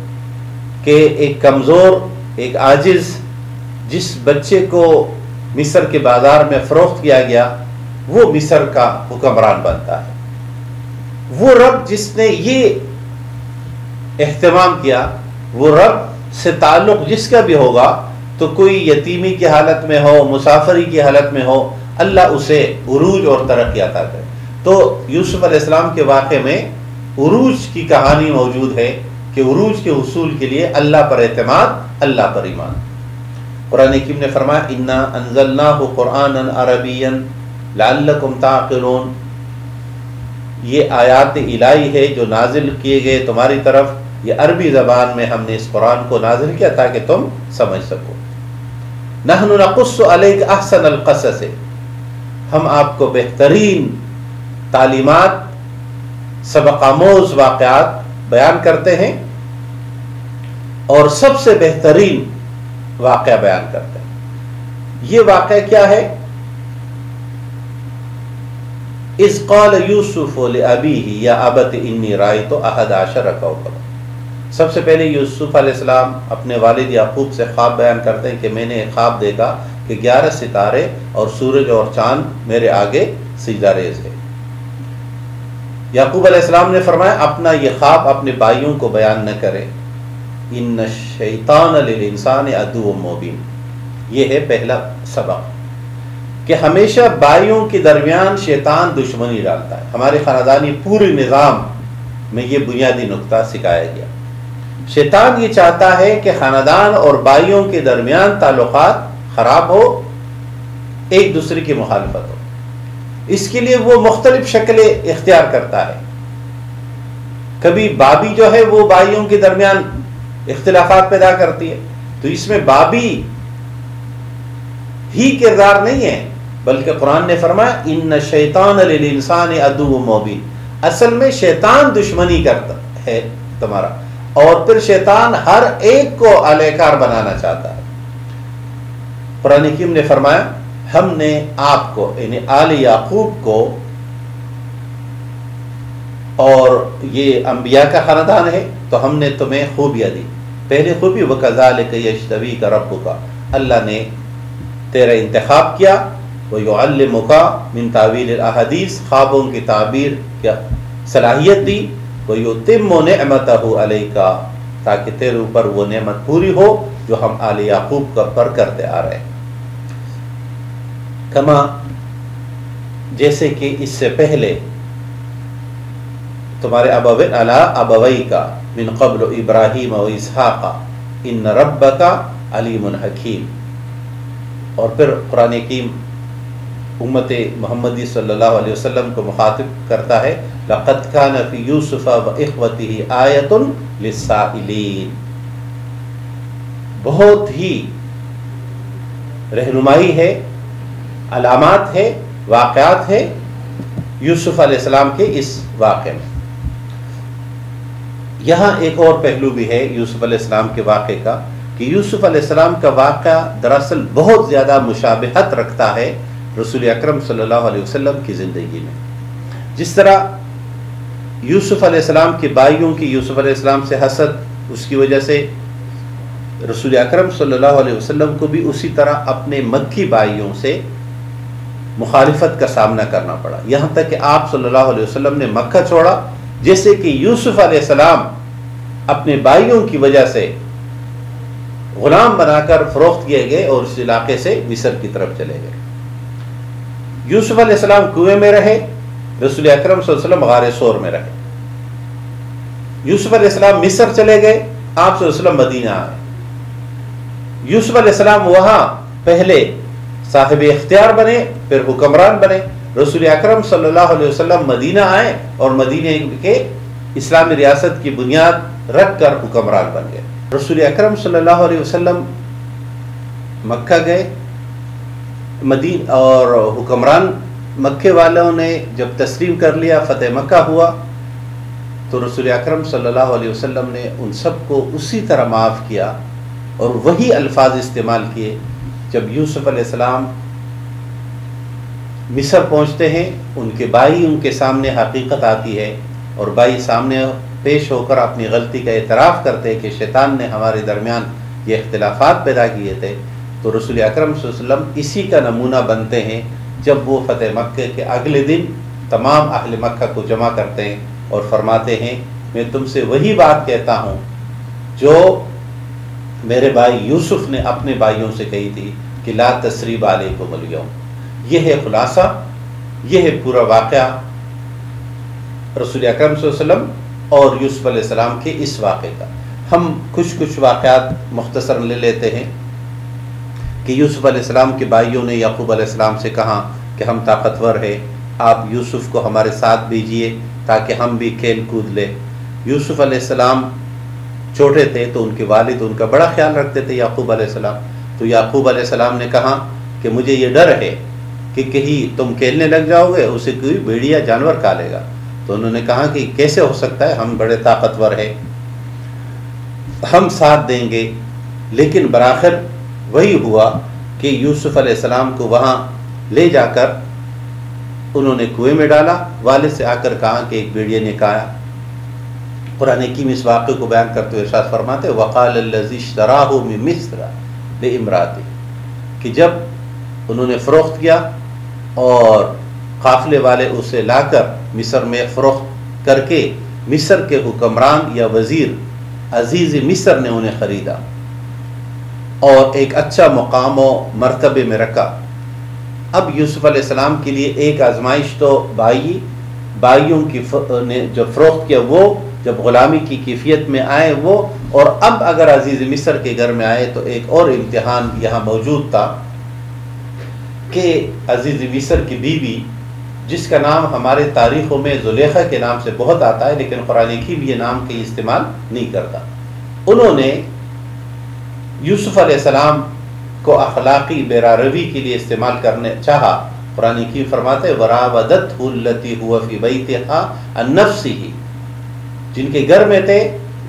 A: कि एक कमज़ोर, एक आजिज, जिस बच्चे को मिस्र के बाज़ार में फरोख्त किया गया, वो मिस्र का हुक्मरान बनता है। वो रब जिसने ये एहतमाम किया, वो रब से ताल्लुक जिसका भी होगा तो कोई यतीमी की हालत में हो, मुसाफरी की हालत में हो अल्लाह उसे उरूज और तरक्की अता करे। तो यूसुफ अलैहिस्सलाम के वाक़े में उरूज की कहानी मौजूद है कि उरूज के उसूल के लिए अल्लाह पर एतमाद, अल्लाह पर ईमान। कुरान हकीम ने फरमाया, इन्ना अनजलना कुरान अरबियन लाकुम ताकिलून। ये आयात इलाई है जो नाजिल किए गए तुम्हारी तरफ़। ये अरबी ज़बान में हमने इस कुरान को नाजिल किया ताकि तुम समझ सको। नहन नकुस अहसन अलकस हम आपको बेहतरीन तालीमत, सबकामोज वाक़ात बयान करते हैं और सबसे बेहतरीन वाक़ बयान करते हैं। ये वाक़ क्या है? इस कौल यूसुफ ही या अबत इन्नी राय तो अहद आशर रखा सबसे पहले यूसुफ अलैहिस्सलाम अपने वालिद याकूब से ख्वाब बयान करते हैं कि मैंने ख्वाब देखा कि ग्यारह सितारे और सूरज और चाँद मेरे आगे सीधा है। याकूब अलैहिस्सलाम ने फरमाया, अपना ये ख्वाब अपने भाइयों को बयान न करें। इन शैतान इंसान अदू मोबिन। ये है पहला सबक कि हमेशा भाइयों के दरमियान शैतान दुश्मनी डालता है। हमारे ख़ानदानी पूरे निज़ाम में ये बुनियादी नुकता सिखाया गया। शैतान ये चाहता है कि ख़ानदान और भाइयों के दरमियान ताल्लुक ख़राब हो, एक दूसरे की मुखालफत हो। इसके लिए वो मुख्तलिफ़ शक्लें इख्तियार करता है। कभी बाबी जो है, वो भाइयों के दरमियान इख्तलाफात पैदा करती है। तो इसमें बाबी ही किरदार नहीं है, बल्कि कुरान ने फरमाया इन शैतान इंसान अदू मोबिन। असल में शैतान दुश्मनी करता है तुम्हारा। और फिर शैतान हर एक को अलहकार बनाना चाहता है। कुरान ने फरमाया, हमने आपको, यानी आल याकूब को, और ये अम्बिया का खानदान है तो हमने तुम्हें खूबियाँ दी। पहली खूबी वकजाल यशतवी का रब का अल्लाह ने तेरा इंतखब किया वयुल्लमुका मिन तावील अहदीस ख्वाबों की ताबीर, क्या सलाहियत दी वयुतिम नमत का ताकि तेरे ऊपर वो नेमत पूरी हो, जो हम आल याकूब का पर करते आ रहे हैं। कमा, जैसे कि इससे पहले तुम्हारे अबवे, अला अबवई का मिन कबल इब्राहिम व इसहाक़ा इन रब का अलीम हकीम। और फिर कुरान कीम उम्मत मोहम्मदी सल्लल्लाहु अलैहि वसल्लम को मुखातिब करता है, लक़द कान फ़ी यूसुफ़ व इख़्वतिही आयतुन लिस्साइलीन। बहुत ही रहनुमाई है अलामात है वाक़ात है, यूसुफ अलैहिस्सलाम के इस वाक़े में। यहाँ एक और पहलू भी है यूसुफ अलैहिस्सलाम के वाक़े का, कि यूसुफ अलैहिस्सलाम का वाक़ा दरअसल बहुत ज़्यादा मुशाबहत रखता है रसूल अक्रम सल्लल्लाहु अलैहि वसल्लम की ज़िंदगी में। जिस तरह यूसुफ अलैहिस्सलाम के बाइयों की यूसुफ अलैहिस्सलाम से हसद, उसकी वजह से रसूल अक्रम सल्लल्लाहु वसल्लम को भी उसी तरह अपने मक्की बाइयों से मुखालिफत का सामना करना पड़ा। यहाँ तक कि आप सल्लल्लाहु अलैहि वसल्लम ने मक्का छोड़ा, जैसे कि यूसुफ अलैहिस्सलाम अपने भाइयों की वजह से गुलाम बनाकर फरोख्त किए गए और उस इलाके से मिस्र की तरफ़ चले गए। यूसुफ अलैहिस्सलाम कुएँ में रहे, रसूल अकरम वसल्लम सोर में रहे। यूसुफ अलैहिस्सलाम मिस्र चले गए, आप वसल्लम मदीना आए। यूसुफ अलैहिस्सलाम वहाँ पहले साहिब इख्तियार बने, फिर हुक्मरान बने। रसूल अकरम सल्लल्लाहु अलैहि वसल्लम मदीना आए और मदीने के इस्लामी रियासत की बुनियाद रख कर हुक्मरान बन गए। रसूल अकरम सल्लल्लाहु अलैहि वसल्लम मक्का गए। मदीन और हुक्मरान मक्के वालों ने जब तस्लीम कर लिया, फ़तेह मक्का हुआ तो रसूल अकरम सल्लल्लाहु अलैहि वसल्लम ने उन सबको उसी तरह माफ़ किया और वही अल्फाज इस्तेमाल किए जब यूसुफ अलैहिस्सलाम मिस्र पहुँचते हैं, उनके भाई उनके सामने हकीकत आती है और भाई सामने पेश होकर अपनी गलती का एतराफ़ करते हैं कि शैतान ने हमारे दरमियान ये अख्तिलाफ़ात पैदा किए थे। तो रसूल अकरम इसी का नमूना बनते हैं, जब वो फ़तेह मक्के के अगले दिन तमाम अहल मक्का को जमा करते हैं और फरमाते हैं, मैं तुमसे वही बात कहता हूँ, जो मेरे भाई यूसुफ ने अपने भाइयों से कही थी कि ला तसरीब को मलियों यह है खुलासा, यह है पूरा वाक़ रसूल अकरम और यूसुफ अलैहिस्सलाम के इस वाक़े का। हम कुछ कुछ वाक़ात मुख्तसर ले लेते हैं कि यूसुफ अलैहिस्सलाम के भाइयों ने याकूब अलैहिस्सलाम से कहा कि हम ताकतवर है, आप यूसुफ को हमारे साथ भेजिए ताकि हम भी खेल कूद लें। यूसुफ अलैहिस्सलाम छोटे थे तो उनके वालिद उनका बड़ा ख्याल रखते थे याकूब अलैहिस्सलाम तो याकूब अलैहिस्सलाम ने कहा कि मुझे ये डर है कि कहीं तुम खेलने लग जाओगे, उसे कोई भेड़िया जानवर खा लेगा। तो उन्होंने कहा कि कैसे हो सकता है, हम बड़े ताकतवर है। हम साथ देंगे। लेकिन बराखिर वही हुआ कि यूसुफ अलैहिस्सलाम को वहाँ ले जाकर उन्होंने कुएँ में डाला। वाले से आकर कहा कि एक भेड़िए ने कहा कुरान की इस वाक़े को बयान करते हुए शास फरमाते वक़ाल तराह मिस्र इमराती कि जब उन्होंने फ़रोख्त किया और काफ़िले वाले उसे लाकर मिस्र में फ़रोख्त करके मिस्र के हुक्मरान या वज़ीर अज़ीज़ मिस्र ने उन्हें ख़रीदा और एक अच्छा मुकाम मरतबे में रखा। अब यूसुफ के लिए एक आजमाइश तो बाई। बाइयों की ने जो फ़रोख्त किया, वो जब ग़ुलामी की कैफियत में आए, वो, और अब अगर अज़ीज़ मिस्र के घर में आए तो एक और इम्तहान यहाँ मौजूद था कि अज़ीज़ मिस्र की बीवी, जिसका नाम हमारे तारीख़ों में जुलेखा के नाम से बहुत आता है, लेकिन कुरान की भी ये नाम के इस्तेमाल नहीं करता। उन्होंने यूसुफ अलैहिस्सलाम को अखलाकी बेरारवी के लिए इस्तेमाल करने, चाहा कुरान की फरमाते वरावदत हुल्लती हुआ फ़ी बैतिहा नफ्सी ही जिनके घर में थे,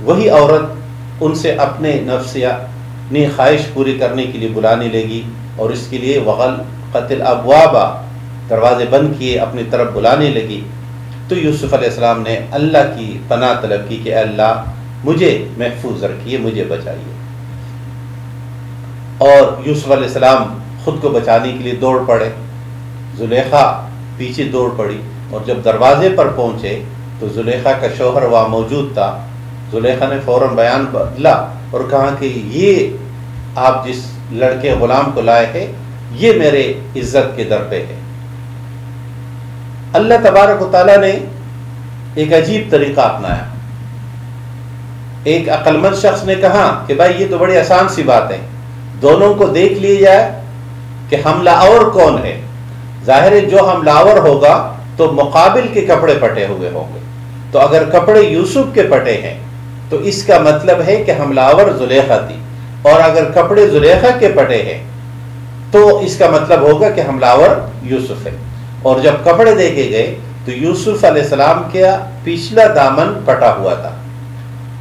A: वही औरत उनसे अपने नफ्सियानी ख्वाहिश पूरी करने के लिए बुलाने लगी और इसके लिए वगल कतिल अबवाबा दरवाजे बंद किए अपनी तरफ़ बुलाने लगी। तो यूसुफ अलैहिस्सलाम ने अल्लाह की पनाह तलब की कि अल्लाह, मुझे महफूज रखिए, मुझे बचाइए। और यूसुफ अलैहिस्सलाम खुद को बचाने के लिए दौड़ पड़े। जुलेखा पीछे दौड़ पड़ी और जब दरवाजे पर पहुँचे तो जुलेखा का शोहर वहाँ मौजूद था। जुलेखा ने फ़ौरन बयान बदला और कहा कि ये आप जिस लड़के ग़ुलाम को लाए हैं, ये मेरे इज़्ज़त के दर पे है। अल्लाह तबारक ताला ने एक अजीब तरीका अपनाया। एक अक्लमंद शख्स ने कहा कि भाई, ये तो बड़ी आसान सी बात है। दोनों को देख लिया जाए कि हमला और कौन है। ज़ाहिर है, जो हमलावर होगा तो मुकाबिल के कपड़े पटे हुए होंगे। तो अगर कपड़े यूसुफ के पटे हैं तो इसका मतलब है कि हमलावर जुलेखा थी। और अगर कपड़े जुलेखा के पटे हैं तो इसका मतलब होगा कि हमलावर यूसुफ है। और जब कपड़े देखे गए तो यूसुफ अलैहिस्सलाम का पिछला दामन पटा हुआ था।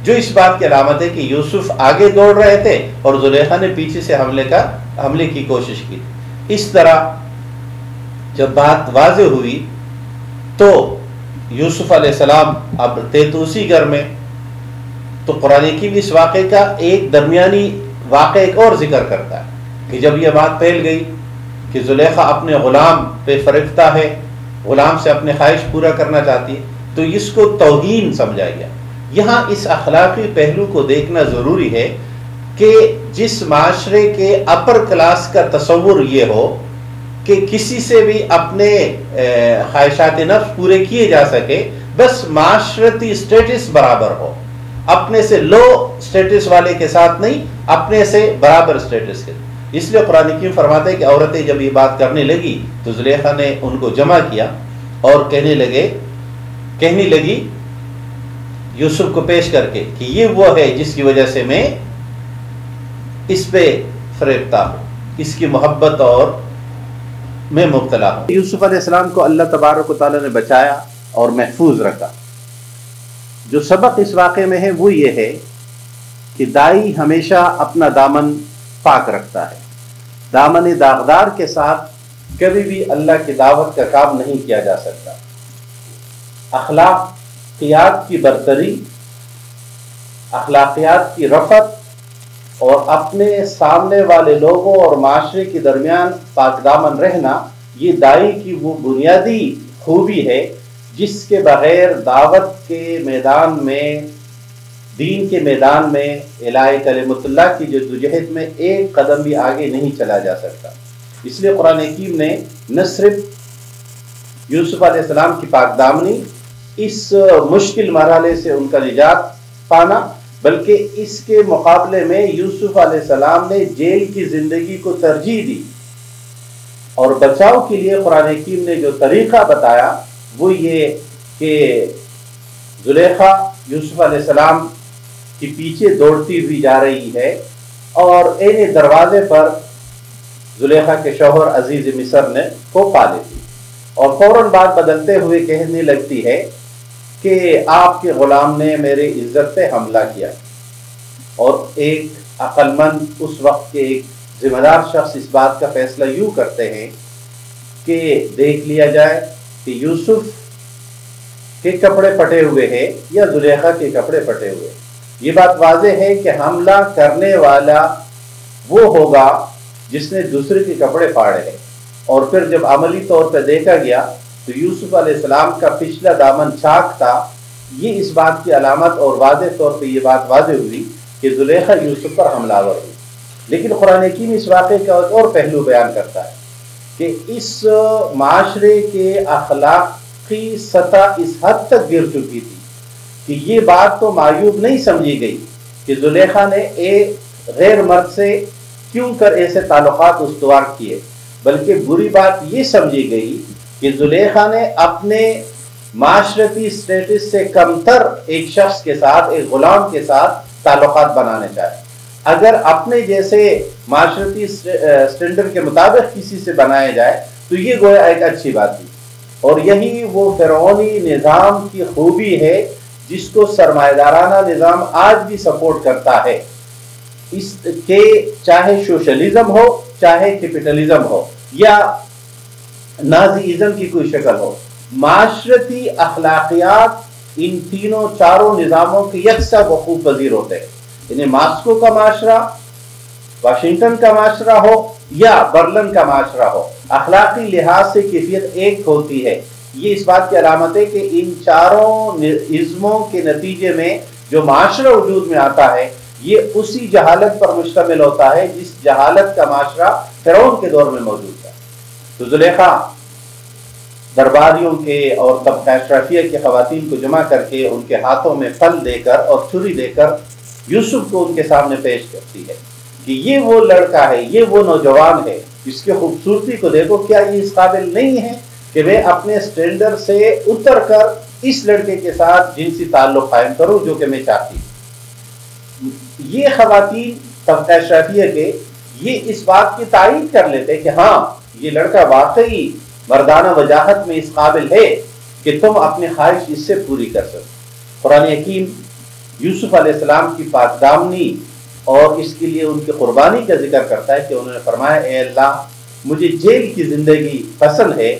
A: जो इस बात की अलामत है कि यूसुफ आगे दौड़ रहे थे और जुलेखा ने पीछे से हमले का, हमले की कोशिश की। इस तरह जब बात वाज हुई तो यूसुफ अलैहिस्सलाम अब थे तो घर में तो कुरान की भी इस वाक़े का एक दरमियानी वाक़ एक और ज़िक्र करता है, कि जब यह बात फैल गई, कि जुलेखा अपने ग़ुलाम पे फरिफ्ता है, ग़ुलाम से अपने ख्वाहिश पूरा करना चाहती है तो इसको तोहन समझा गया। यहाँ इस अखलाकी पहलू को देखना ज़रूरी है कि जिस माशरे के अपर क्लास का तस्वुर ये हो कि किसी से भी अपने ख्वाहिशात नफ्स पूरे किए जा सके, बस माशरती स्टेटस बराबर हो। अपने से लो स्टेटस वाले के साथ नहीं, अपने से बराबर स्टेटस के। इसलिए कुरान की फरमाते हैं कि औरतें जब ये बात करने लगी तो जुलेखा ने उनको जमा किया और कहने लगे, कहने लगी यूसुफ को पेश करके कि ये वो है जिसकी वजह से मैं इस पे फरेबता हूँ। इसकी मोहब्बत और में मुबतला हूँ। यूसुफ अलैहिस्सलाम को अल्लाह तबारक ने बचाया और महफूज रखा। जो सबक इस वाक़े में है, वो ये है कि दाई हमेशा अपना दामन पाक रखता है। दामन दागदार के साथ कभी भी अल्लाह की दावत का काम नहीं किया जा सकता। अखलाकियात की बरतरी, अखलाकियात की रफत और अपने सामने वाले लोगों और माशरे के दरमियान पाकदामन रहना, ये दाई की वो बुनियादी खूबी है, जिसके बगैर दावत के मैदान में, दीन के मैदान में इलाय कलमतुल्ला की जदोजहद में एक कदम भी आगे नहीं चला जा सकता। इसलिए कुरान हकीम ने न सिर्फ़ यूसुफ अलैहिस्सलाम की पाकदामनी इस मुश्किल मरहले से उनका निजात पाना बल्कि इसके मुकाबले में यूसुफ अलैहिस्सलाम ने जेल की ज़िंदगी को तरजीह दी। और बचाव के लिए कुरान हकीम ने जो तरीक़ा बताया, वो ये कि जुलेखा यूसुफ अलैहिस्सलाम के पीछे दौड़ती हुई जा रही है और इन दरवाजे पर जुलेखा के शोहर अज़ीज़ मिसर ने को पा लेती। और फ़ौरन बात बदलते हुए कहने लगती है कि आपके गुलाम ने मेरे इज़्ज़त पे हमला किया। और एक अक्लमंद उस वक्त के एक जिम्मेदार शख्स इस बात का फैसला यूँ करते हैं कि देख लिया जाए कि यूसुफ के कपड़े पटे हुए हैं या जुलेखा के कपड़े पटे हुए ये बात वाजे है कि हमला करने वाला वो होगा जिसने दूसरे के कपड़े फाड़े हैं। और फिर जब अमली तौर पर देखा गया तो यूसुफ अलैहिस्सलाम का पिछला दामन चाक था। ये इस बात की अलामत और वाज तौर पर यह बात वाज हुई कि जुलेखा यूसुफ पर हमलावर हुई। लेकिन कुरान हकीम इस वाक़े का एक और पहलू बयान करता है कि इस माशरे के अखलाकी सतह इस हद तक गिर चुकी थी कि ये बात तो मायूब नहीं समझी गई कि जुलेखा ने एक गैर मर्द से क्यों कर ऐसे ताल्लुकात उसवार किए, बल्कि बुरी बात ये समझी गई कि जुलेखा ने अपने माशरती स्टेटस से कमतर एक शख्स के साथ, एक गुलाम के साथ ताल्लुकात बनाने चाहे। अगर अपने जैसे माशरती स्टैंडर्ड के मुताबिक किसी से बनाया जाए तो ये गोया एक अच्छी बात थी। और यही वो फिरौनी निज़ाम की खूबी है, जिसको सरमादाराना निज़ाम आज भी सपोर्ट करता है। इसके चाहे सोशलिज्म हो, चाहे कैपिटलिज्म हो, या नाजीज़म की कोई शक्ल हो। माशरती अखलाकियात इन तीनों चारों निज़ामों के यकसा वकूफ पजीर होते हैं। यानी मास्को का माशरा, वाशिंगटन का माशरा हो या बर्लन का माशरा हो। अखलाकी लिहाज से कैफियत एक होती है। ये इस बात की अलामत है कि इन चारों इज्मों के नतीजे में जो माशरा वजूद में आता है, ये उसी जहालत पर मुश्तमिल होता है, जिस जहालत का माशरा फिरौन के दौर में मौजूद तो जुलेखा, दरबारियों के और तबका अशरफिया के खातन को जमा करके उनके हाथों में फल देकर और छुरी देकर यूसुफ को उनके सामने पेश करती है कि ये वो लड़का है, ये वो नौजवान है इसकी खूबसूरती को देखो, क्या ये इस काबिल नहीं है कि मैं अपने स्टैंडर्ड से उतर कर इस लड़के के साथ जिनसी ताल्लुक कायम करूँ, जो कि मैं चाहती हूँ? ये खातन तबका अशरफिया के ये इस बात की तारीफ़ कर लेते कि हाँ ये लड़का वाकई मर्दाना वजाहत में इस काबिल है कि तुम अपनी ख्वाहिश इससे पूरी कर सको। कुरान हकीम यूसुफ अलैहिस्सलाम की पाकदामनी और इसके लिए उनकी कुर्बानी का ज़िक्र करता है कि उन्होंने फरमाया, ए अल्लाह, मुझे जेल की ज़िंदगी पसंद है,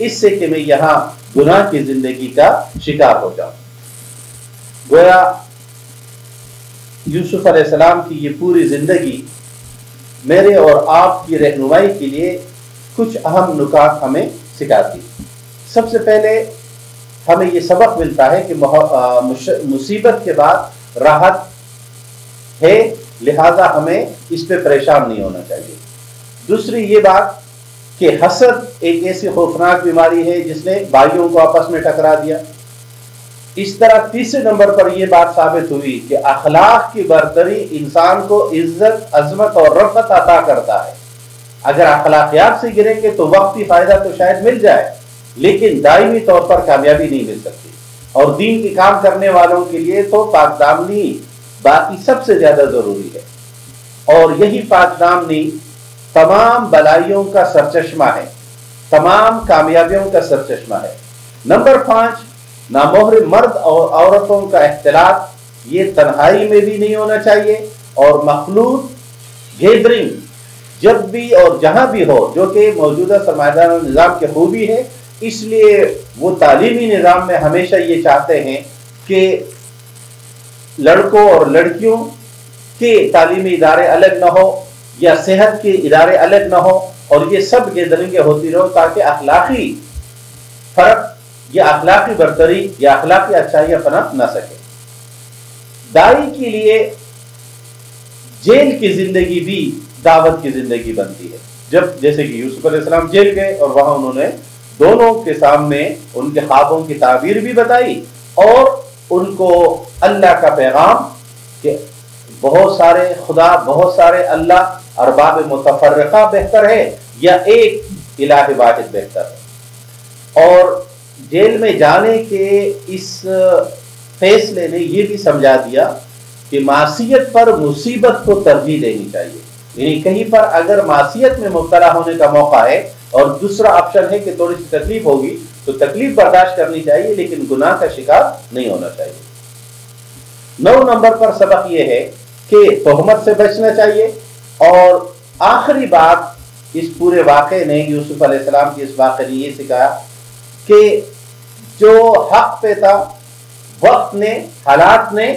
A: इससे कि मैं यहाँ गुनाह की ज़िंदगी का शिकार हो जाऊँ। गोया यूसुफ अलैहिस्सलाम की ये पूरी ज़िंदगी मेरे और आपकी रहनुमाई के लिए कुछ अहम नुकात हमें सिखाती सबसे पहले हमें ये सबक मिलता है कि मुसीबत के बाद राहत है, लिहाजा हमें इस पे परेशान नहीं होना चाहिए। दूसरी ये बात कि हसद एक ऐसी खौफनाक बीमारी है जिसने भाइयों को आपस में टकरा दिया। इस तरह तीसरे नंबर पर यह बात साबित हुई कि अखलाक की बरतरी इंसान को इज़्ज़त, अजमत और रफत अता करता है। अगर अखलाकियात से गिरेंगे तो वक्ती फ़ायदा तो शायद मिल जाए, लेकिन दायमी तौर पर कामयाबी नहीं मिल सकती। और दीन के काम करने वालों के लिए तो पाकदामनी बाकी सबसे ज़्यादा ज़रूरी है। और यही पाकदामनी तमाम बलाइयों का सरचश्मा है। तमाम कामयाबियों का सरचश्मा है। नंबर पाँच, नामोहर मर्द और औरतों का अख्तलात ये तन्हाई में भी नहीं होना चाहिए। और मखलूत गैदरिंग जब भी और जहाँ भी हो, जो कि मौजूदा सरमादार निज़ाम की खूबी है, इसलिए वो तालीमी निज़ाम में हमेशा ये चाहते हैं कि लड़कों और लड़कियों के तालीमी इदारे अलग ना हो, या सेहत के इदारे अलग ना हो, और ये सब गेदरिंगें होती रहो, ताकि अखलाकी फ़र्क, या अखलाकी बरतरी, या अखलाकी अच्छाइयाँ पनप ना सके। दाई के लिए जेल की ज़िंदगी भी दावत की ज़िंदगी बनती है। जब जैसे कि यूसुफ अलैहिस्सलाम जेल गए और वहाँ उन्होंने दोनों के सामने उनके ख्वाबों की ताबीर भी बताई और उनको अल्लाह का पैगाम कि बहुत सारे खुदा, बहुत सारे अल्लाह अरबाब मुतफरका बेहतर है या एक इलाह वाहिद बेहतर है। और जेल में जाने के इस फैसले ने यह भी समझा दिया कि मासीत पर मुसीबत को तरजीह देनी चाहिए। यानी कहीं पर अगर मासीत में मुबतला होने का मौका है और दूसरा ऑप्शन है कि थोड़ी सी तकलीफ़ होगी तो तकलीफ़ बर्दाश्त करनी चाहिए, लेकिन गुनाह का शिकार नहीं होना चाहिए। नौ नंबर पर सबक यह है कि तोहमत से बचना चाहिए और आखिरी बात इस पूरे वाक़े ने यूसुफ अलैहिस्सलाम की इस वाक़े ने यह सिखाया कि जो हक पे था, वक्त ने, हालात ने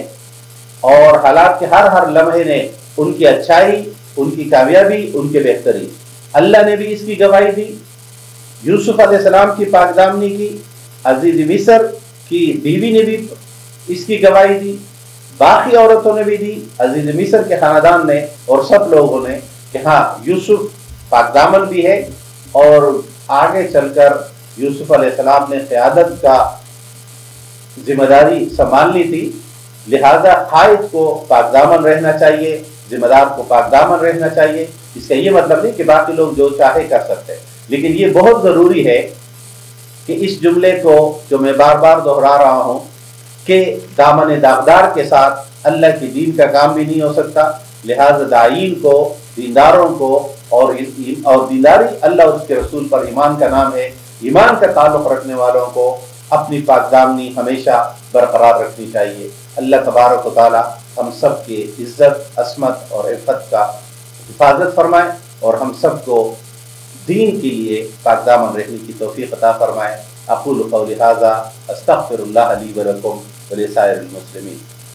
A: और हालात के हर हर लम्हे ने उनकी अच्छाई उनकी कामयाबी, उनके बेहतरी अल्लाह ने भी इसकी गवाही दी। यूसुफ अलैहिस्सलाम की पाकदामनी की, अज़ीज़ मिसर की बीवी ने भी इसकी गवाही दी, बाकी औरतों ने भी दी, अज़ीज़ मिसर के खानदान ने और सब लोगों ने कि हाँ यूसुफ पाकदामन भी है और आगे चलकर यूसुफ अलैहिस्सलाम ने क़्यादत का ज़िम्मेदारी संभालनी थी। लिहाजा कायद को पाकदामन रहना चाहिए। जिम्मेदार को पाकदामन रहना चाहिए। इसका ये मतलब नहीं कि बाकी लोग जो चाहे कर सकते हैं। लेकिन ये बहुत ज़रूरी है कि इस जुमले को जो मैं बार बार दोहरा रहा हूँ कि दामन दागदार के साथ अल्लाह की दीन का काम भी नहीं हो सकता। लिहाजा दाइन को, दीनदारों को और और दीनदारी अल्लाह उसके रसूल पर ईमान का नाम है। ईमान का ताल्लुक़ रखने वालों को अपनी पाकदामनी हमेशा बरकरार रखनी चाहिए। अल्लाह तबारक ताली हम सब की इज़्ज़त, असमत और इफ़त का हिफाजत फरमाए और हम सबको दीन के लिए कागदामन रहने की तोफ़ी अता फरमाए। अकुल लिहाजा हाजा अस्तफ़िर वरकुम